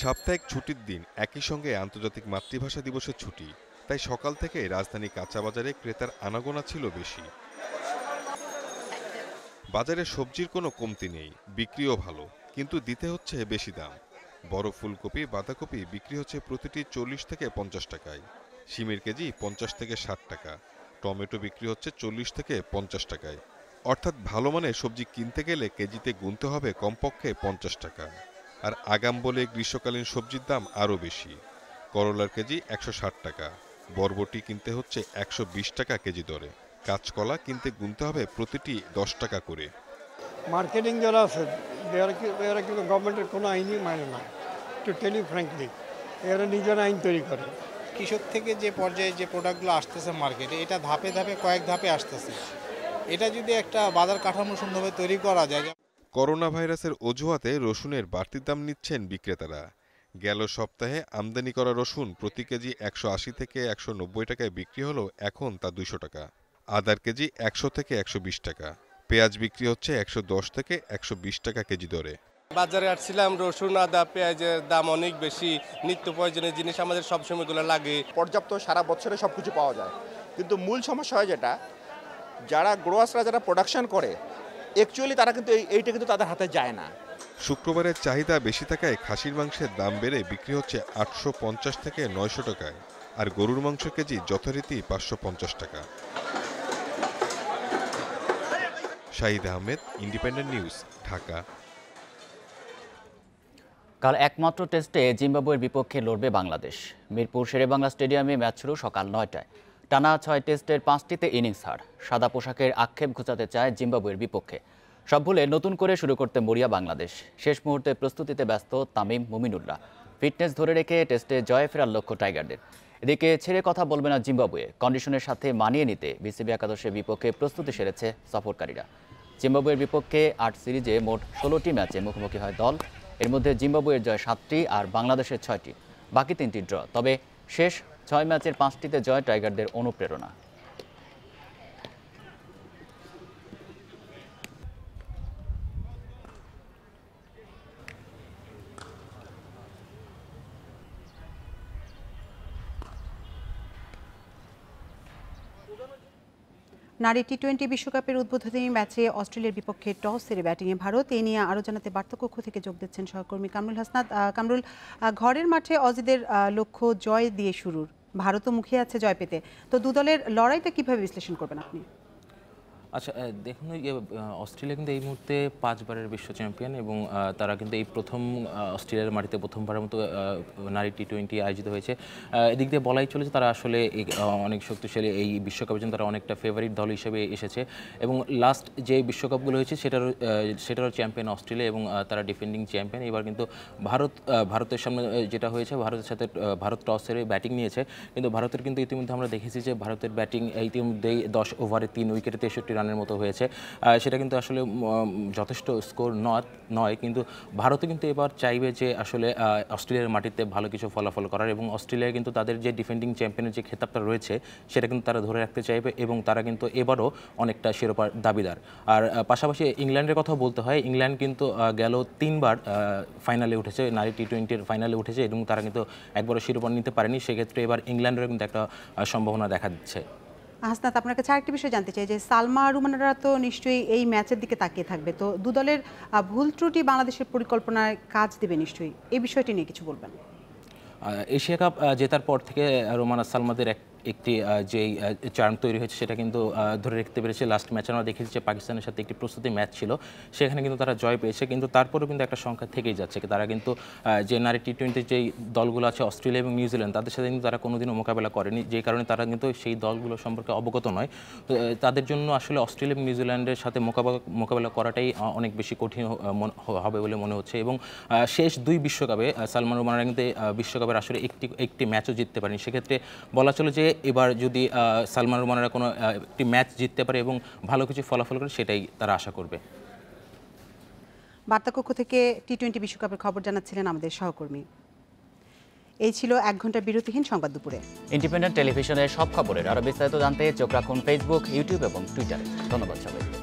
সাপ্তাহিক ছুটির দিন একই সঙ্গে আন্তর্জাতিক মাতৃভাষা দিবসের ছুটি। তাই সকাল থেকে রাজধানী কাঁচাবাজারে ক্রেতার আনাগোনা ছিল বেশি। বাজারে সবজির কোনো কমতি নেই, বিক্রিও ভালো, কিন্তু দিতে হচ্ছে বেশি দাম। বড় ফুলকপি, বাঁধাকপি বিক্রি হচ্ছে প্রতিটি চল্লিশ থেকে পঞ্চাশ টাকায়। শিমের কেজি পঞ্চাশ থেকে ষাট টাকা। টমেটো বিক্রি হচ্ছে চল্লিশ থেকে পঞ্চাশ টাকায়। অর্থাৎ ভালো মানের সবজি কিনতে গেলে কেজিতে গুনতে হবে কমপক্ষে পঞ্চাশ টাকা। আর আগাম বলে গ্রীষ্মকালীন সবজির দাম আরও বেশি। করলার কেজি একশো ষাট টাকা। বরবটি কিনতে হচ্ছে একশো বিশ টাকা কেজি দরে। কাঁচকলা কিনতে গুনতে হবে প্রতিটি দশ টাকা করে। মার্কেটিং যারা আছে, এরা কিন্তু গভর্নমেন্টের কোনো আইনই মানে না। টু টেল ফ্র্যাঙ্কলি এরা নিজেরা আইন তৈরি করে। কৃষক থেকে যে পর্যায়ে যে প্রোডাক্টগুলো আসতেছে মার্কেটে এটা ধাপে ধাপে কয়েক ধাপে আসতেছে। এটা যদি একটা বাজার কাঠামো সুন্দরভাবে তৈরি করা যায় করোনা ভাইরাসের অজুহাতে রসুনের বাড়তি দাম নিচ্ছেন বিক্রেতারা। গেল সপ্তাহে আমদানি করা রসুন প্রতি কেজি একশো আশি থেকে একশো নব্বই টাকায় বিক্রি হলো এখন তা দুইশো টাকা। আদার কেজি একশো থেকে একশো বিশ টাকা। পেঁয়াজ বিক্রি হচ্ছে একশো দশ থেকে একশো বিশ টাকা কেজি দরে। বাজারে আসছিলাম রসুন আদা পেঁয়াজের দাম অনেক বেশি নিত্য প্রয়োজনীয় জিনিস আমাদের সবসময়গুলো লাগে। পর্যাপ্ত সারা বছরে সব কিছু পাওয়া যায়। কিন্তু মূল সমস্যা হয় যেটা যারা গ্রোয়ার্সরা যারা প্রোডাকশন করে অ্যাকচুয়ালি তারা কিন্তু এই- এইটা কিন্তু তাদের হাতে যায় না। শুক্রবারের চাহিদা বেশি থাকায় খাসির মাংসের দাম বেড়ে বিক্রি হচ্ছে আটশো পঞ্চাশ থেকে নয়শো টাকায় আর গরুর মাংস কেজি যথারীতি পাঁচশো পঞ্চাশ টাকা। Shahid Ahmed independent news Dhaka. কাল একমাত্র টেস্টে জিম্বাবুয়ের বিপক্ষে লড়বে বাংলাদেশ। মিরপুর শেরেবাংলা স্টেডিয়ামে ম্যাচ শুরু সকাল নয়টায়। টানা ছয় টেস্টের পাঁচটিতে ইনিংস হার। সাদা পোশাকের আক্ষেপ ঘুচাতে চায় জিম্বাবুয়ের বিপক্ষে। সব ভুলে নতুন করে শুরু করতে মরিয়া বাংলাদেশ। শেষ মুহূর্তে প্রস্তুতিতে ব্যস্ত তামিম মুমিনুল্লাহ। ফিটনেস ধরে রেখে টেস্টে জয় ফেরার লক্ষ্য টাইগারদের। এদিকে ছেড়ে কথা বলবে না জিম্বাবুয়ে। কন্ডিশনের সাথে মানিয়ে নিতে বিসিবি একাদশের বিপক্ষে প্রস্তুতি সেরেছে সফরকারীরা। জিম্বাবুয়ের বিপক্ষে আট সিরিজে মোট ষোলোটি ম্যাচে মুখোমুখি হয় দল। এর মধ্যে জিম্বাবুয়ের জয় সাতটি আর বাংলাদেশের ছয়টি। বাকি তিনটি ড্র। তবে শেষ ছয় ম্যাচের পাঁচটিতে জয় টাইগারদের অনুপ্রেরণা। নারী টি টোয়েন্টি বিশ্বকাপের উদ্বোধনী ম্যাচে অস্ট্রেলিয়ার বিপক্ষে টস সেরে ব্যাটিংয়ে ভারত, এ নিয়ে আরও জানাতে বার্তাকক্ষ থেকে যোগ দিচ্ছেন সহকর্মী কামরুল হাসনাত। কামরুল ঘরের মাঠে অজিদের লক্ষ্য জয় দিয়ে শুরুর। ভারতও মুখে আছে জয় পেতে। তো দুদলের লড়াইটা কীভাবে বিশ্লেষণ করবেন আপনি? আচ্ছা দেখুন অস্ট্রেলিয়া কিন্তু এই মুহূর্তে পাঁচবারের বিশ্ব চ্যাম্পিয়ন এবং তারা কিন্তু এই প্রথম অস্ট্রেলিয়ার মাটিতে প্রথমবারের মতো নারী টি টোয়েন্টি আয়োজিত হয়েছে। এদিক দিয়ে বলাই চলেছে তারা আসলে অনেক শক্তিশালী। এই বিশ্বকাপের জন্য তারা অনেকটা ফেভারিট দল হিসেবে এসেছে। এবং লাস্ট যে বিশ্বকাপগুলো হয়েছে, সেটারও সেটারও চ্যাম্পিয়ন অস্ট্রেলিয়া এবং তারা ডিফেন্ডিং চ্যাম্পিয়ন এবার কিন্তু ভারত ভারতের সামনে যেটা হয়েছে, ভারতের সাথে ভারত টস হেরে ব্যাটিং নিয়েছে। কিন্তু ভারতের কিন্তু ইতিমধ্যে আমরা দেখেছি যে ভারতের ব্যাটিং ইতিমধ্যেই দশ ওভারে তিন উইকেটে তেষট্টি রান রানের মতো হয়েছে। সেটা কিন্তু আসলে যথেষ্ট স্কোর নয় নয়, কিন্তু ভারতও কিন্তু এবার চাইবে যে আসলে অস্ট্রেলিয়ার মাটিতে ভালো কিছু ফলাফল করার এবং অস্ট্রেলিয়া কিন্তু তাদের যে ডিফেন্ডিং চ্যাম্পিয়নের যে খেতাবটা রয়েছে, সেটা কিন্তু তারা ধরে রাখতে চাইবে এবং তারা কিন্তু এবারও অনেকটা শিরোপার দাবিদার। আর পাশাপাশি ইংল্যান্ডের কথা বলতে হয়, ইংল্যান্ড কিন্তু গেল তিনবার ফাইনালে উঠেছে, নারী টি টোয়েন্টির ফাইনালে উঠেছে এবং তারা কিন্তু একবারও শিরোপা নিতে পারেনি, সেক্ষেত্রে এবার ইংল্যান্ডেরও কিন্তু একটা সম্ভাবনা দেখা দিচ্ছে। হাসনাত, আপনার কাছে আরেকটি বিষয় জানতে চাই যে সালমা রুমানারা তো নিশ্চয়ই এই ম্যাচের দিকে তাকিয়ে থাকবে। তো দু দলের ভুল ত্রুটি বাংলাদেশের পরিকল্পনায় কাজ দেবে নিশ্চয়ই। এই বিষয়টি নিয়ে কিছু বলবেন। এশিয়া কাপ জেতার পর থেকে রোমানা সালমাদের এক একটি যেই চার্ম তৈরি হয়েছে সেটা কিন্তু ধরে রাখতে পেরেছে। লাস্ট ম্যাচে আমরা দেখেছি যে পাকিস্তানের সাথে একটি প্রস্তুতি ম্যাচ ছিল। সেখানে কিন্তু তারা জয় পেয়েছে। কিন্তু তারপরেও কিন্তু একটা সংখ্যা থেকেই যাচ্ছে। তারা কিন্তু যে নারী টি টোয়েন্টির যেই দলগুলো আছে, অস্ট্রেলিয়া এবং নিউজিল্যান্ড তাদের সাথে কিন্তু তারা কোনোদিনও মোকাবেলা করেনি। যে কারণে তারা কিন্তু সেই দলগুলো সম্পর্কে অবগত নয়। তো তাদের জন্য আসলে অস্ট্রেলিয়া এবং নিউজিল্যান্ডের সাথে মোকাবেলা মোকাবেলা করাটাই অনেক বেশি কঠিন হবে বলে মনে হচ্ছে। এবং শেষ দুই বিশ্বকাপে সালমান রুমানারা কিন্তু বিশ্বকাপের আসলে একটি একটি ম্যাচও জিততে পারেনি। সেক্ষেত্রে বলা চলে যে এবার যদি সালমান রুমানারা কোনো একটি ম্যাচ জিততে পারে এবং ভালো কিছু ফলাফল করে সেটাই তারা আশা করবে। বার্তাকক্ষ থেকে টি টোয়েন্টি বিশ্বকাপের খবর জানাচ্ছিলেন আমাদের সহকর্মী। এই ছিল এক ঘণ্টা বিরতিহীন সংবাদ দুপুরে। ইন্ডিপেন্ডেন্ট টেলিভিশনের সব খবরের আরও বিস্তারিত জানতে চোখ রাখুন ফেসবুক ইউটিউব এবং টুইটারে ধন্যবাদ সবাইকে।